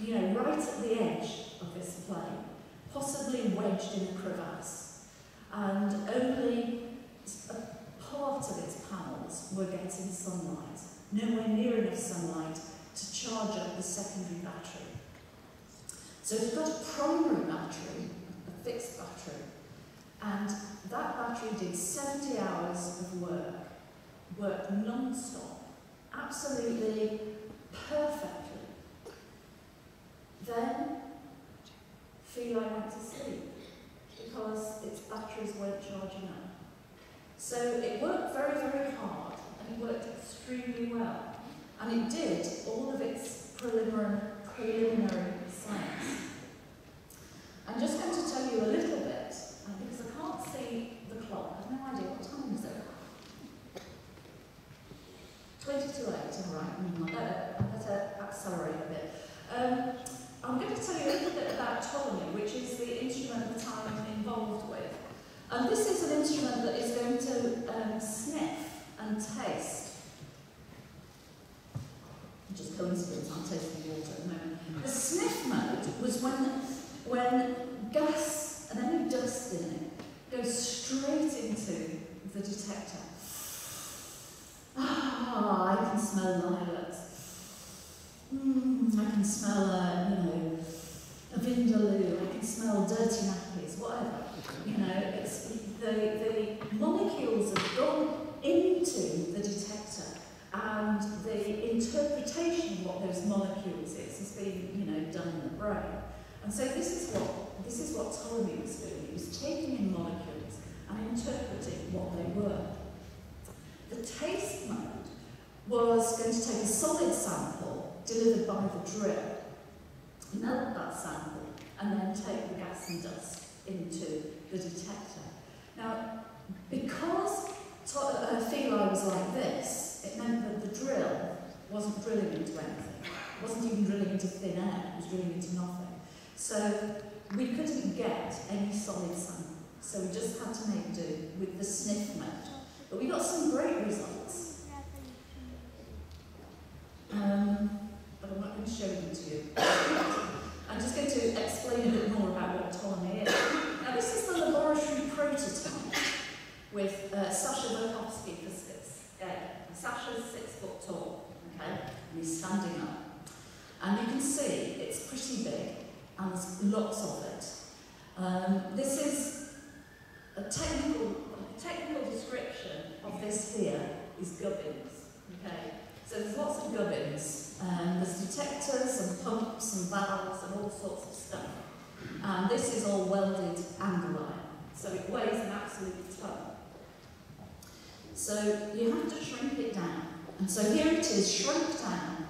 you know, right at the edge of this plain, possibly wedged in a crevasse, and only a part of its panels were getting sunlight, nowhere near enough sunlight to charge up the secondary battery. So it got a primary battery, a fixed battery, and that battery did 70 hours of work, worked non-stop, absolutely perfectly. Then Philae went to sleep because its batteries weren't charging up. So it worked very, very hard and it worked extremely well. And it did all of its preliminary, preliminary science. I'm just going to tell you a little bit, because I can't see the clock. I have no idea what time is it. 20 to 8, all right, I mean, I mm, uh, better accelerate a bit. Um, I'm going to tell you a little bit about Ptolemy, which is the instrument that I'm involved with. And this is an instrument that is going to um, sniff and taste. Just coincidence, I'm tasting water at the moment. Mm. The sniff mode was when, when gas and any dust in it goes straight into the detector. Ah, I can smell lilacs. Mm, I can smell, uh, you know, a vindaloo. I can smell dirty nappies, whatever. You know, it's the, the molecules have gone into the detector and the interpretation of what those molecules is has been, you know, done in the brain. And so this is what this is what Ptolemy was doing. He was taking in molecules and interpreting what they were. The taste mode was going to take a solid sample delivered by the drill, melt that sample, and then take the gas and dust into the detector. Now, because uh, Philae was like this, it meant that the drill wasn't drilling into anything. It wasn't even drilling into thin air, it was drilling into nothing. So we couldn't get any solid sample. So we just had to make do with the sniff mode. But we got some great results. Um, but I'm not going to show them to you. I'm just going to explain a bit more about what Ptolemy is. Now this is the laboratory prototype with uh, Sasha Verchovsky physics. Yeah, Sasha's six foot tall, okay, and he's standing up. And you can see it's pretty big and there's lots of it. Um, this is a technical, technical description of this here is gubbins, okay? So there's lots of gubbins, um, there's detectors and pumps and valves and all sorts of stuff. And this is all welded angle iron, so it weighs an absolute ton. So you have to shrink it down. And so here it is, shrunk down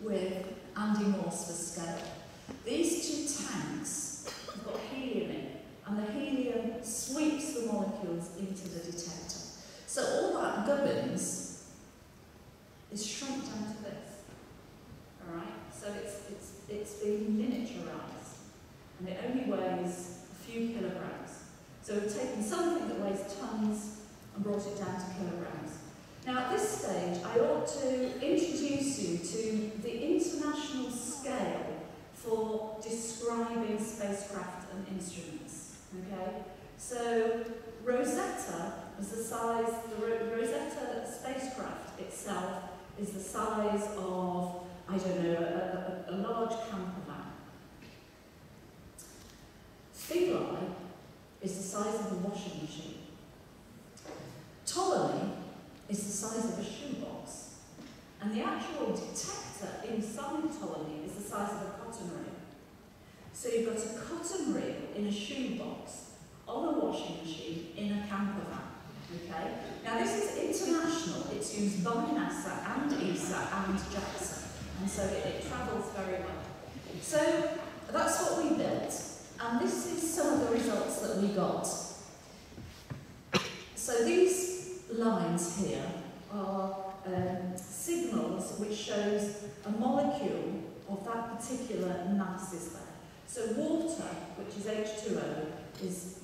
with Andy Morse for scale. These two tanks have got helium in, and the helium sweeps the molecules into the detector. So all that gubbins is shrunk down to this. Alright? So it's, it's, it's been miniaturized, and it only weighs a few kilograms. So we've taken something that weighs tons and brought it down to kilograms. Now at this stage, I ought to introduce you to the international scale for describing spacecraft and instruments. Okay, so Rosetta is the size. The Ro Rosetta spacecraft itself is the size of I don't know a, a, a large camper van. Philae is the size of a washing machine. Ptolemy is the size of a shoebox. And the actual detector inside Ptolemy is the size of a. So you've got a cotton reel in a shoebox, on a washing machine, in a camper van. Okay? Now this is international. It's used by NASA and ESA and JAXA. And so it, it travels very well. So that's what we built. And this is some of the results that we got. So these lines here are um, signals which shows a molecule of that particular mass is there. So water, which is H2O, is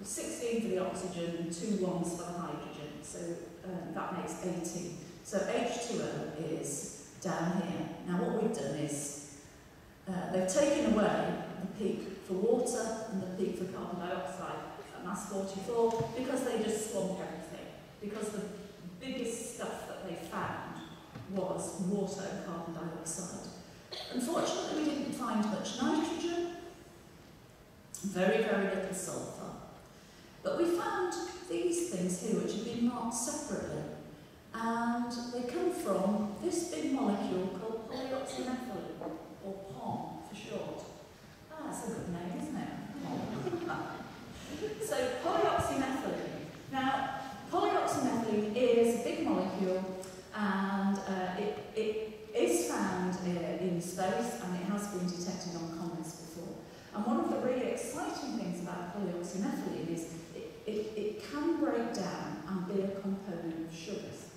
16 for the oxygen two ones for the hydrogen. So um, that makes 18. So H2O is down here. Now what we've done is uh, they've taken away the peak for water and the peak for carbon dioxide at mass 44 because they just swamp everything. Because the biggest stuff that they found was water and carbon dioxide. Unfortunately, we didn't find much nitrogen, very, very little sulphur. But we found these things here which have been marked separately. And they come from this big molecule called polyoxymethylene, or POM for short. Ah, that's a good name, isn't it? so polyoxymethylene. Now, polyoxymethylene is a big molecule and uh, it, it is found uh, in space and it has been detected on comets before. And one of the really exciting things about polyoxymethylene is it, it, it can break down and be a component of sugars.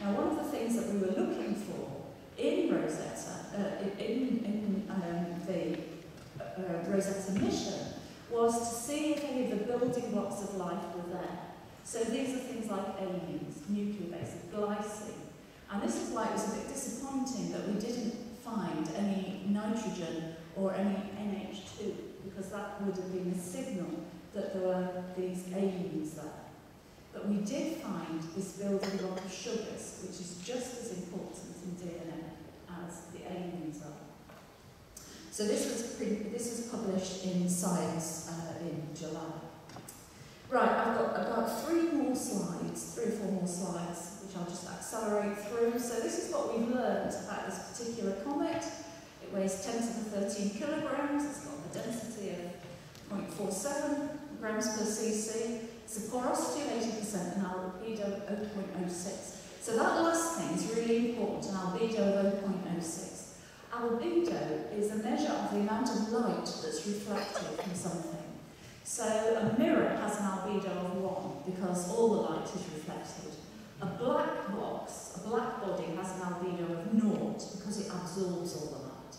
Now, one of the things that we were looking for in Rosetta, uh, in, in um, the uh, Rosetta mission, was to see if any of the building blocks of life were there. So these are things like amines, nucleobases, glycine. And this is why it was a bit disappointing that we didn't find any nitrogen or any NH2, because that would have been a signal that there were these AUs there. But we did find this building block of sugars, which is just as important in DNA as the AUs are. So this was, this was published in Science uh, in July. Right, I've got about three more slides, three or four more slides, which I'll just accelerate through. So this is what we've learned about this particular comet. It weighs 10 to the 13 kilograms. It's got a density of 0.47 grams per cc. It's a porosity of 80% and albedo of 0.06. So that last thing is really important, an albedo of 0.06. Albedo is a measure of the amount of light that's reflected from something. So a mirror has an albedo of 1 because all the light is reflected. A black box, a black body, has an albedo of 0 because it absorbs all the light.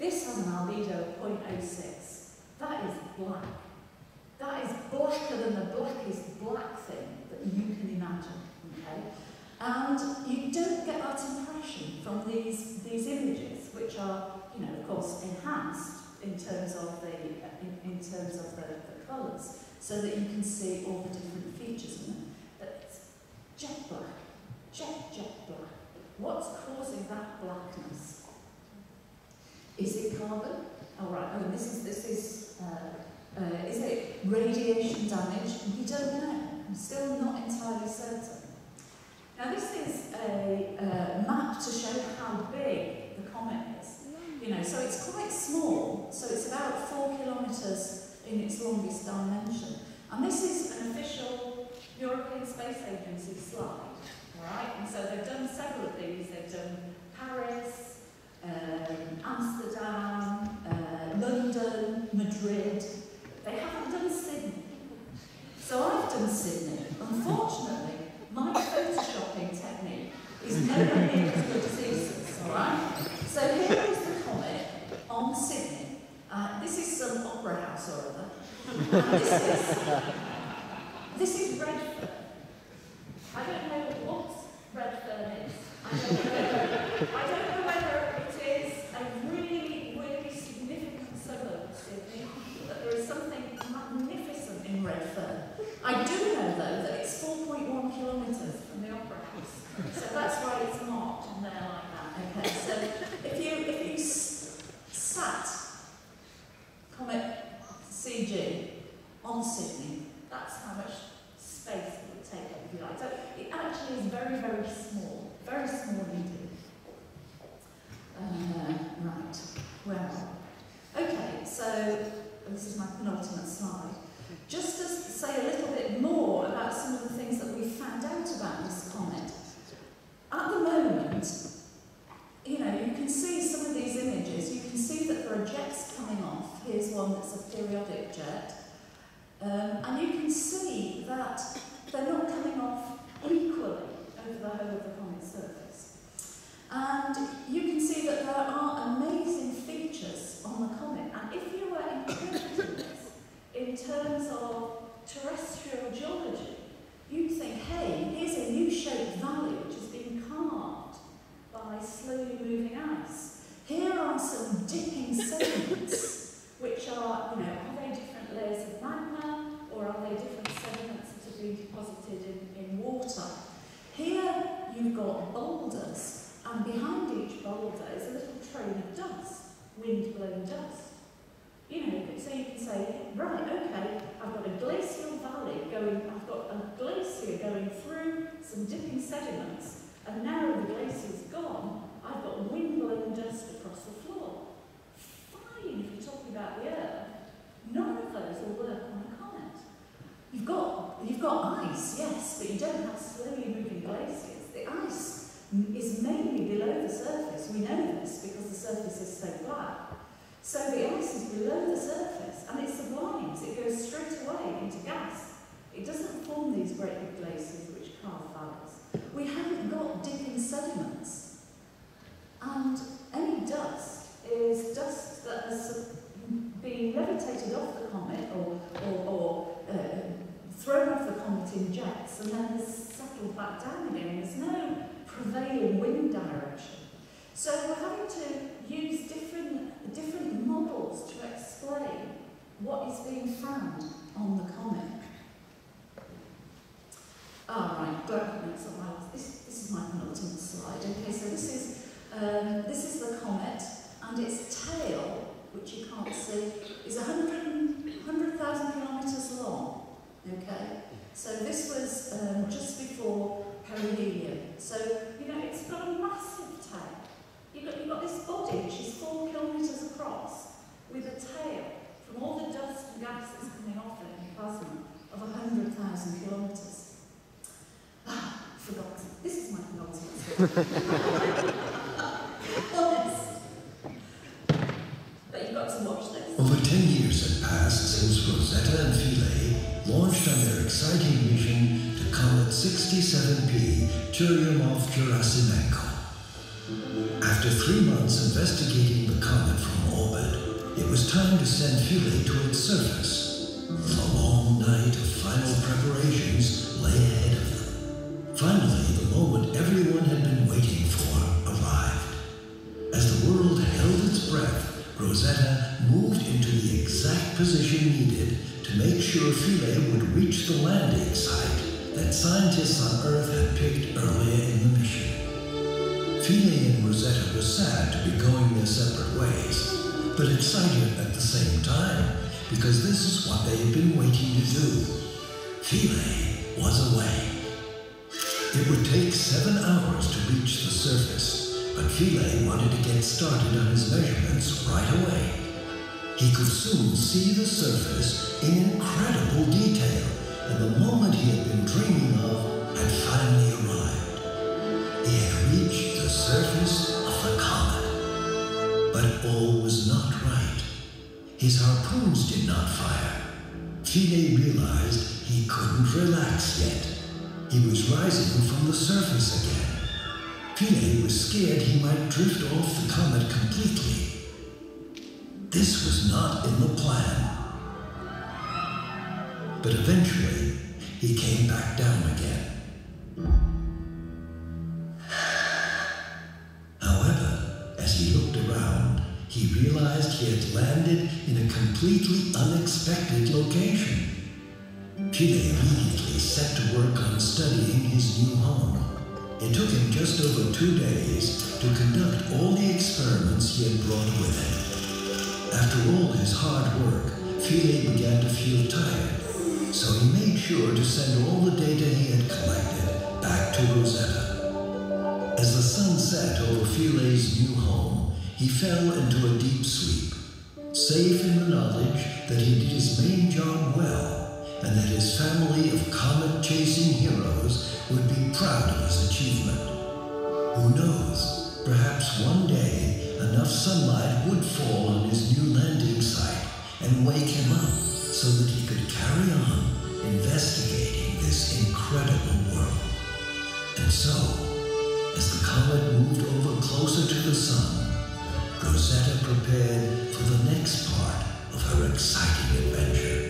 This has an albedo of 0.06. That is black. That is blacker than the blackest black thing that you can imagine. Okay? And you don't get that impression from these, these images, which are, you know, of course, enhanced in terms of the, in, in terms of the, the colours, so that you can see all the different features in them. But it's jet black, jet, jet black. What's causing that blackness? Is it carbon? All right, oh, this is, this is uh, uh, is it radiation damage? We don't know. I'm still not entirely certain. Now this is a uh, map to show how big the comet is. You know, so it's quite small, so it's about four kilometres in its longest dimension. And this is an official European Space Agency slide, right? And so they've done several of these. They've done Paris, um, Amsterdam, uh, London, Madrid, they haven't done Sydney. So I've done Sydney. Unfortunately, my photoshopping technique is nowhere near as good as ESA's, alright? So here is the comet on Sydney. Uh, this is some opera house or other. This is, this is Redfern. I don't know what Redfern is. I don't know, I don't know so this was um, just before perihelion. So you know it's got a massive tail. You've got, you've got this body which is four kilometres across with a tail from all the dust and gas that's coming off it in plasma of 100,000 kilometres. Ah, forgotten. This is my penultimate. But you've got to watch 67P Churyumov Gerasimenko. After three months investigating the comet from orbit, it was time to send Philae to its surface. The long night of final preparations lay ahead of them. Finally, the moment everyone had been waiting for arrived. As the world held its breath, Rosetta moved into the exact position needed to make sure Philae would reach the landing site that scientists on Earth had picked earlier in the mission. Philae and Rosetta were sad to be going their separate ways, but excited at the same time because this is what they had been waiting to do. Philae was away. It would take seven hours to reach the surface, but Philae wanted to get started on his measurements right away. He could soon see the surface in incredible detail, the moment he had been dreaming of had finally arrived. He had reached the surface of the comet. But all was not right. His harpoons did not fire. Philae realized he couldn't relax yet. He was rising from the surface again. Philae was scared he might drift off the comet completely. This was not in the plan. But eventually, he came back down again. However, as he looked around, he realized he had landed in a completely unexpected location. Philae immediately set to work on studying his new home. It took him just over two days to conduct all the experiments he had brought with him. After all his hard work, Philae began to feel tired, so he made sure to send all the data he had collected back to Rosetta. As the sun set over Philae's new home, he fell into a deep sleep, safe in the knowledge that he did his main job well and that his family of comet-chasing heroes would be proud of his achievement. Who knows, perhaps one day enough sunlight would fall on his new landing site and wake him up so that he could carry on investigating this incredible world. And so, as the comet moved over closer to the sun, Rosetta prepared for the next part of her exciting adventure.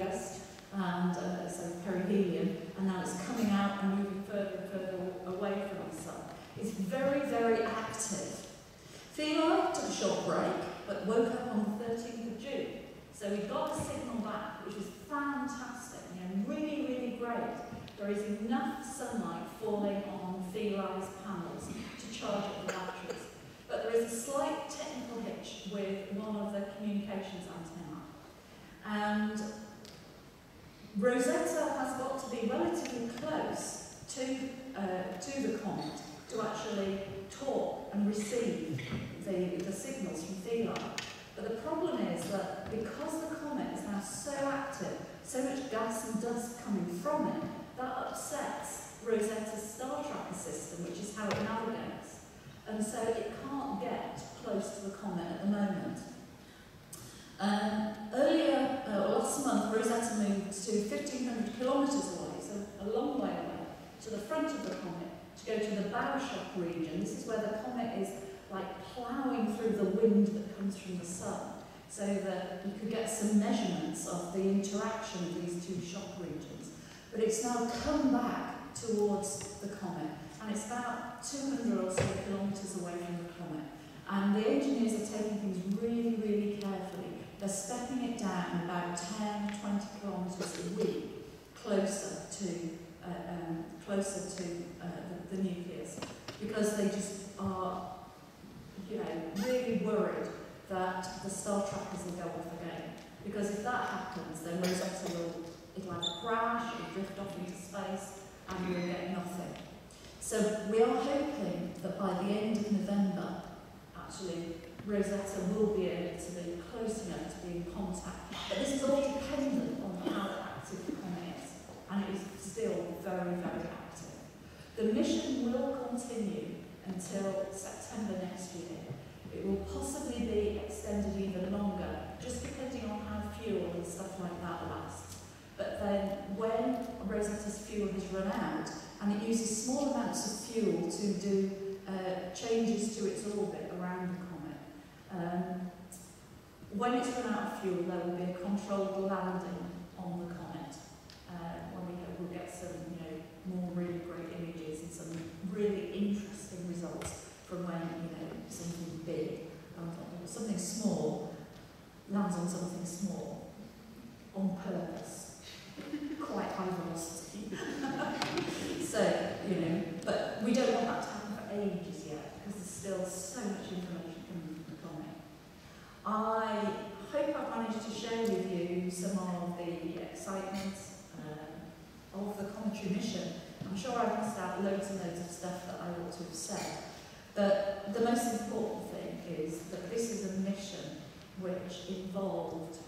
August, and uh, so perihelion, and now it's coming out and moving further and further away from the Sun. It's very, very active. Philae took a short break, but woke up on the 13th of June. So we got a signal back, which was fantastic, you know, really, really great. There is enough sunlight falling on Philae's panels to charge up the batteries. But there is a slight technical hitch with one of the communications antennae. And Rosetta has got to be relatively close to, uh, to the comet to actually talk and receive the, the signals from Philae. But the problem is that because the comet is now so active, so much gas and dust coming from it, that upsets Rosetta's star tracker system, which is how it navigates. And so it can't get close to the comet at the moment. Um, earlier, uh, last month, Rosetta moved to 1,500 kilometres away, so a long way away, to the front of the comet, to go to the bow shock region. This is where the comet is like ploughing through the wind that comes from the sun, so that you could get some measurements of the interaction of these two shock regions. But it's now come back towards the comet, and it's about 200 or so kilometres away from the comet. And the engineers are taking things really, really carefully They're stepping it down about 10, 20 kilometres a week closer to, uh, um, closer to uh, the, the nucleus because they just are, you know, really worried that the star trackers will go off again. Because if that happens, then Rosetta will, it'll either crash, it'll drift off into space, and we'll get nothing. So we are hoping that by the end of November, actually, Rosetta will be able to be close enough to be in contact. But this is all dependent on how active the comet is, and it is still very, very active. The mission will continue until September next year. It will possibly be extended even longer, just depending on how fuel and stuff like that lasts. But then when Rosetta's fuel has run out, and it uses small amounts of fuel to do uh, changes to its orbit around the comet. Um, when it's run out of fuel, there will be a controlled landing on the comet. Uh, when we get, we'll get some, you know, more really great images and some really interesting results from when, you know, something big, um, something small, lands on something small on purpose. Quite high velocity. so, you know, but we don't want that to happen for ages yet because there's still so much information I hope I've managed to share with you some of the excitement uh, of the cometary mission. I'm sure I've missed out loads and loads of stuff that I ought to have said. But the most important thing is that this is a mission which involved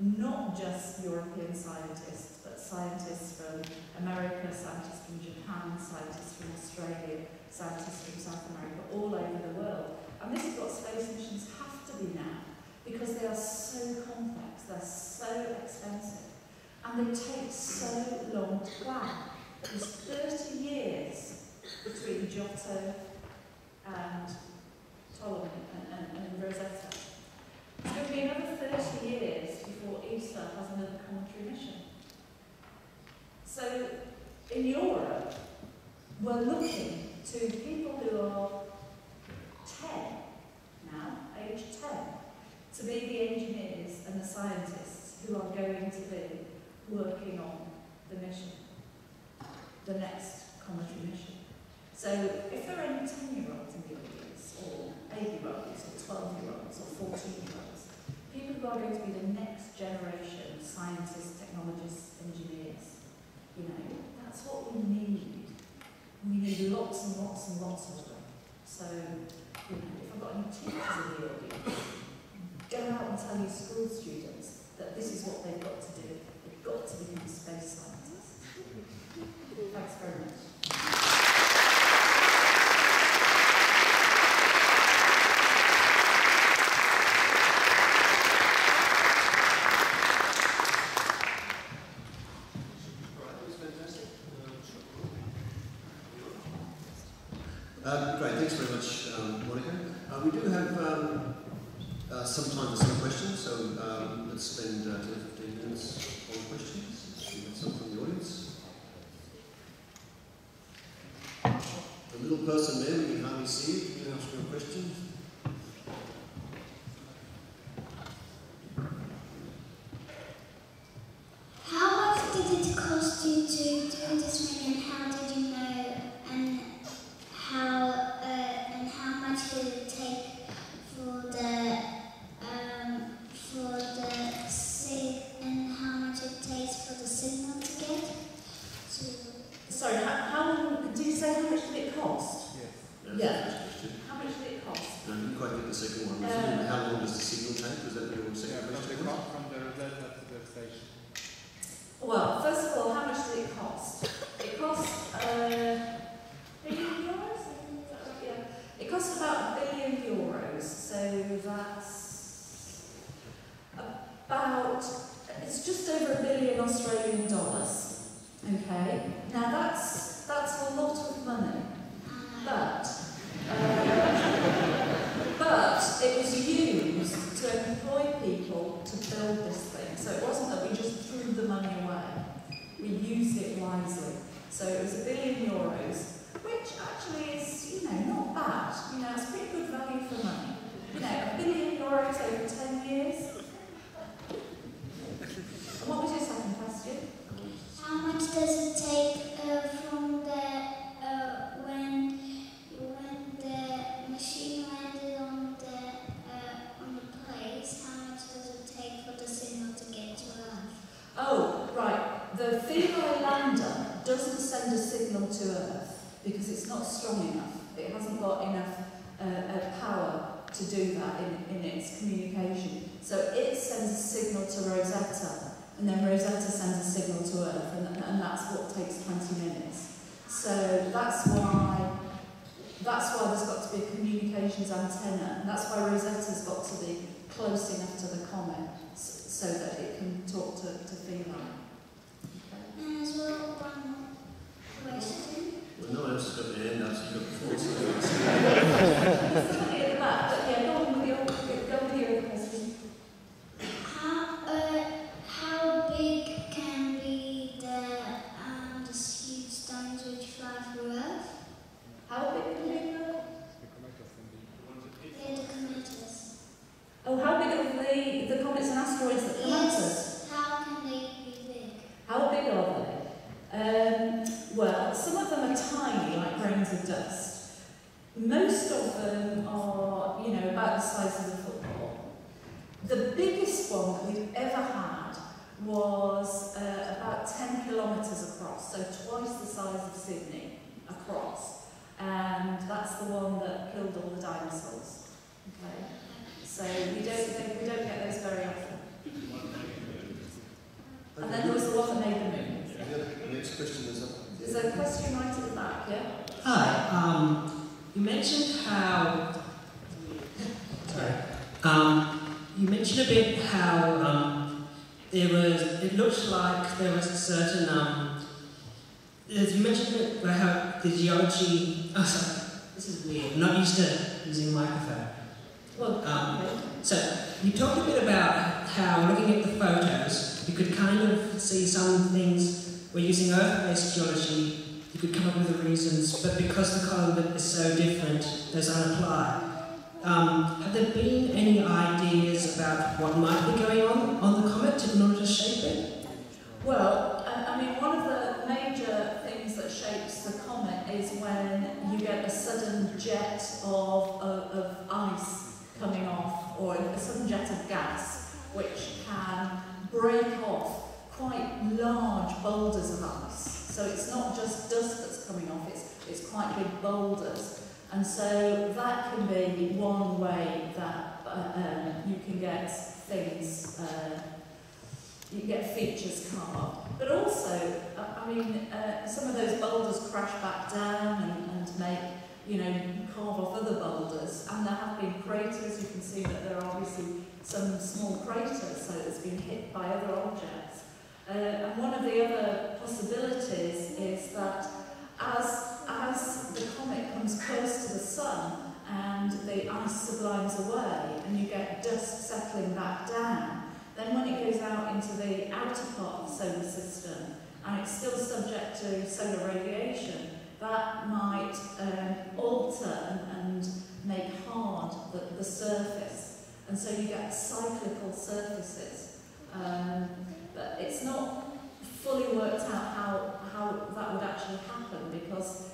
not just European scientists, but scientists from America, scientists from Japan, scientists from Australia, scientists from South America, all over the world. And this is what space missions have to be now, because they are so complex, they're so expensive, and they take so long to plan. There's 30 years between Giotto and Ptolemy and, and, and Rosetta. It's going to be another 30 years before ESA has another cometary mission. So, in Europe, we're looking to people who are 10 now, age 10, to be the engineers and the scientists who are going to be working on the mission, the next cometary mission. So if there are any 10-year-olds in the audience, or 8-year-olds, or 12-year-olds, or 14-year-olds, people who are going to be the next generation scientists, technologists, engineers, you know, that's what we need. We need lots and lots and lots of them. So, you know, if I've got any teachers in the audience, go out and tell your school students that this is what they've got to do. They've got to become space scientists. Thanks very much. Surfaces. Um, but it's not fully worked out how, how that would actually happen because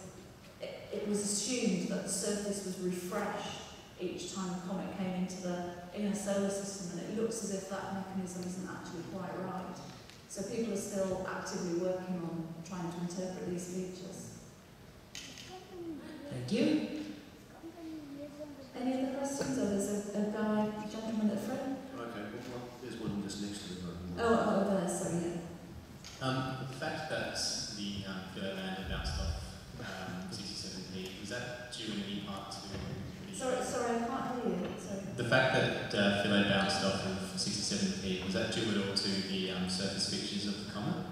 it, it was assumed that the surface was refreshed each time a comet came into the inner solar system and it looks as if that mechanism isn't actually quite right. So people are still actively working on trying to interpret these features. Thank you. Any other questions? Oh, there's a, a guy, gentleman at front. Okay, well, there's one just next to the room. Oh, oh, there, sorry. Yeah. Um, the fact that the um, Philae land had bounced off um, 67p, was that due in any part to the... Sorry, sorry, I can't hear you. Sorry. The fact that uh, Philae bounced off of 67p, was that due at all to the um, surface features of the comet?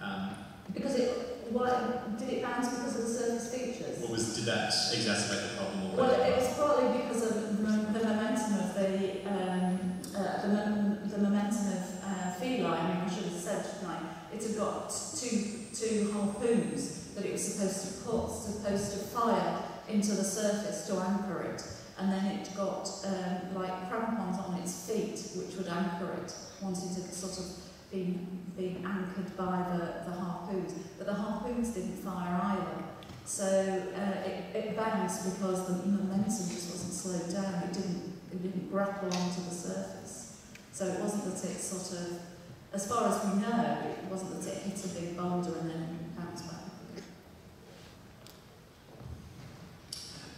Um, Because it, why, did it bounce because of the surface features? or was, did that exacerbate the problem? Or Well, it was partly because of the, mo- the momentum of the, um, uh, the, mom- the momentum of uh, Philae. I mean, I should have said tonight, it had got two, harpoons that it was supposed to put, supposed to fire into the surface to anchor it. And then it got um, like crampons on its feet, which would anchor it once it had sort of been, been anchored by the, the harpoons. But the harpoons didn't fire either. So uh, it, it bounced because the momentum just wasn't slowed down. It didn't, it didn't grapple onto the surface. So it wasn't that it sort of, as far as we know, it wasn't that it hit a big boulder and then bounced back.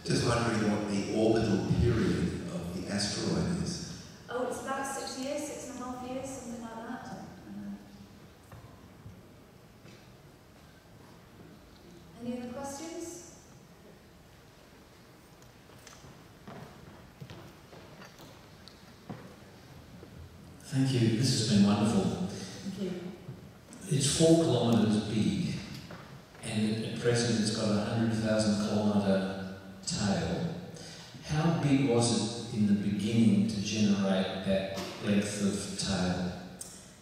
Just wondering what the orbital period of the asteroid is. Oh, it's about six years, six and a half years, something like that. Uh, any other questions? Thank you. This has been wonderful. Thank you. It's four kilometres big, and at present it's got a 100,000 kilometre tail. How big was it in the beginning to generate that length of tail?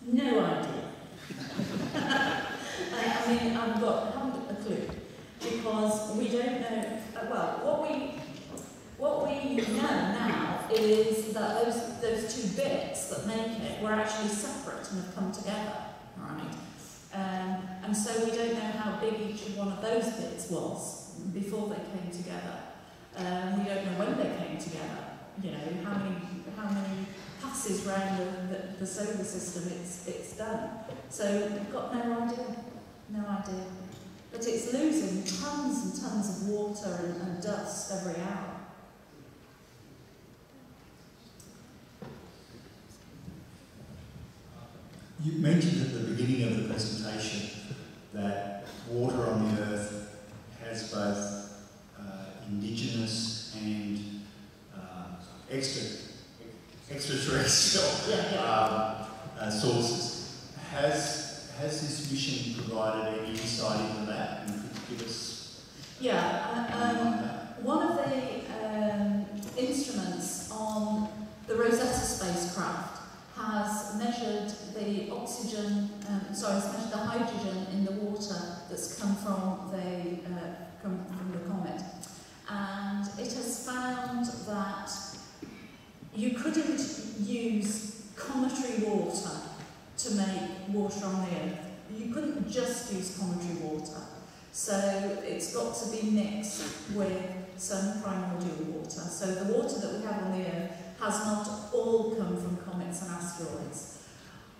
No idea. I, I mean, I've got haven't a clue because we don't know. Uh, well, what we what we know now is that those those two bits that make it were actually separate and have come together, right? Um, and so we don't know how big each one of those bits was before they came together. Um, we don't know when they came together. You know how many how many passes round the, the, the solar system it's it's done. So we've got no idea, no idea. But it's losing tons and tons of water and, and dust every hour. You mentioned at the beginning of the presentation that water on the Earth has both uh, indigenous and uh, extra, extraterrestrial um, uh, sources. Has, has this mission provided any insight into that? And could give us Yeah, uh, um, one of the um, instruments on the Rosetta spacecraft has measured the oxygen, um, sorry, the hydrogen in the water that's come from the, uh, come from the comet. And it has found that you couldn't use cometary water to make water on the Earth. You couldn't just use cometary water. So it's got to be mixed with some primordial water. So the water that we have on the Earth has not all come from comets and asteroids.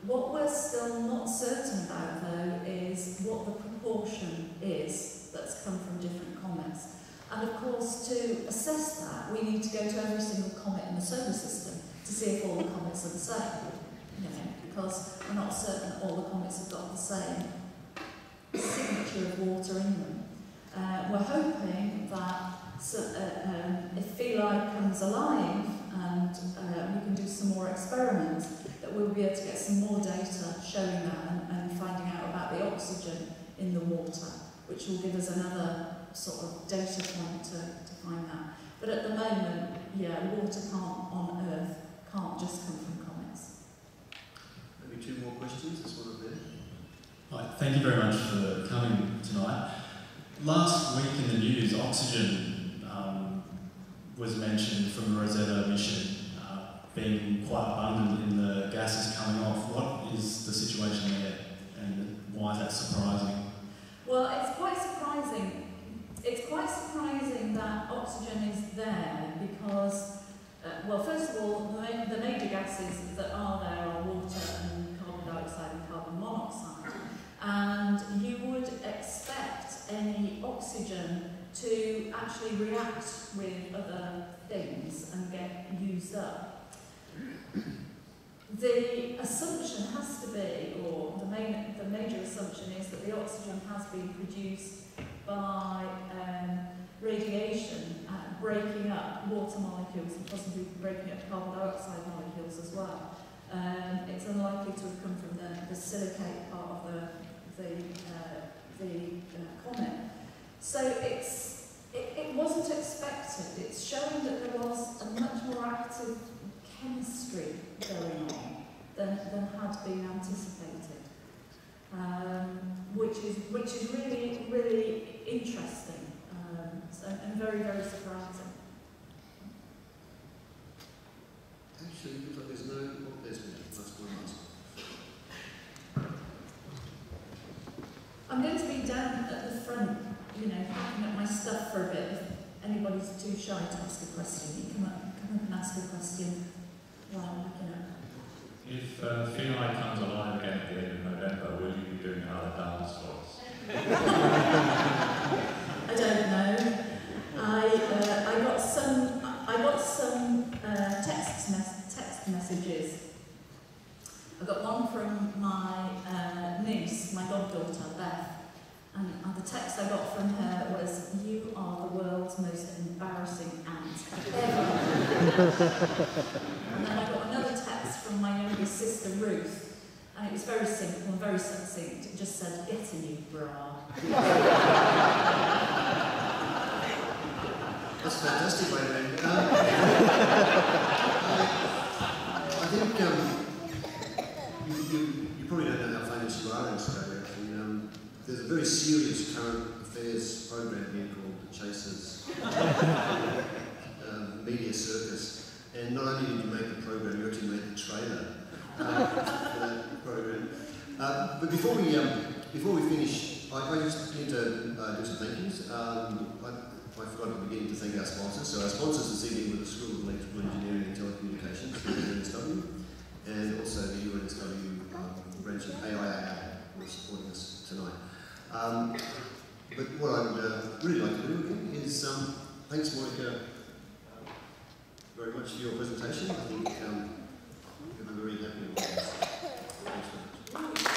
What we're still not certain about, though, is what the proportion is that's come from different comets. And of course, to assess that, we need to go to every single comet in the solar system to see if all the comets are the same. You know, because we're not certain all the comets have got the same signature of water in them. Uh, we're hoping that so, uh, um, if Philae comes alive and uh, we can do some more experiments, that we'll be able to get some more data showing that and, and finding out about the oxygen in the water, which will give us another sort of data point to, to find that. But at the moment, yeah, water can't on Earth can't just come from comets. Maybe two more questions. There's one up there. Right, thank you very much for coming tonight. Last week in the news, oxygen um, was mentioned from the Rosetta mission being quite abundant in the gases coming off. What is the situation there and why is that surprising? Well, it's quite surprising. It's quite surprising that oxygen is there because, uh, well, first of all, the, the major gases that are there are water and carbon dioxide and carbon monoxide. And you would expect any oxygen to actually react with other things and get used up. The assumption has to be, or the main, the major assumption is that the oxygen has been produced by um, radiation uh, breaking up water molecules and possibly breaking up carbon dioxide molecules as well. Um, it's unlikely to have come from the, the silicate part of the the uh, the uh, comet. So it's it, it wasn't expected. It's showing that there was a much more active chemistry going on than, than had been anticipated, um, which is which is really really interesting um, so, and very very surprising. Actually, it looks like there's no. Oh, there's. That's one last. I'm going to be down at the front, you know, packing up my stuff for a bit. If anybody's too shy to ask a question, you come up, come up and ask a question while I'm looking up. If uh, Philae comes alive again at the end of November, will you be doing another dance for us? I don't know. I uh, I got some I got some uh, text mes- text messages. I got one from my uh, niece, my goddaughter Beth, and, and the text I got from her was, "You are the world's most embarrassing aunt ever." and then I got another text my sister Ruth, and it was very simple and very succinct. It just said, "Get a new bra." That's fantastic way to end. Um, I, think um, you, you, you probably don't know how famous you are in Australia. Um, there's a very serious current affairs program here called The Chasers um, Media Circus, and not only did you make the program, you actually made the trailer uh. Uh, but before we um, before we finish, I, I just need to uh, do some thank yous. Um, I, I forgot at the beginning to thank our sponsors. So our sponsors this evening were the School of Electrical Engineering and Telecommunications, UNSW, and also the UNSW um, branch of AIAA who are supporting us tonight. Um, but what I would uh, really like to do again is um, thanks Monica very much for your presentation. I think um, very happy about that.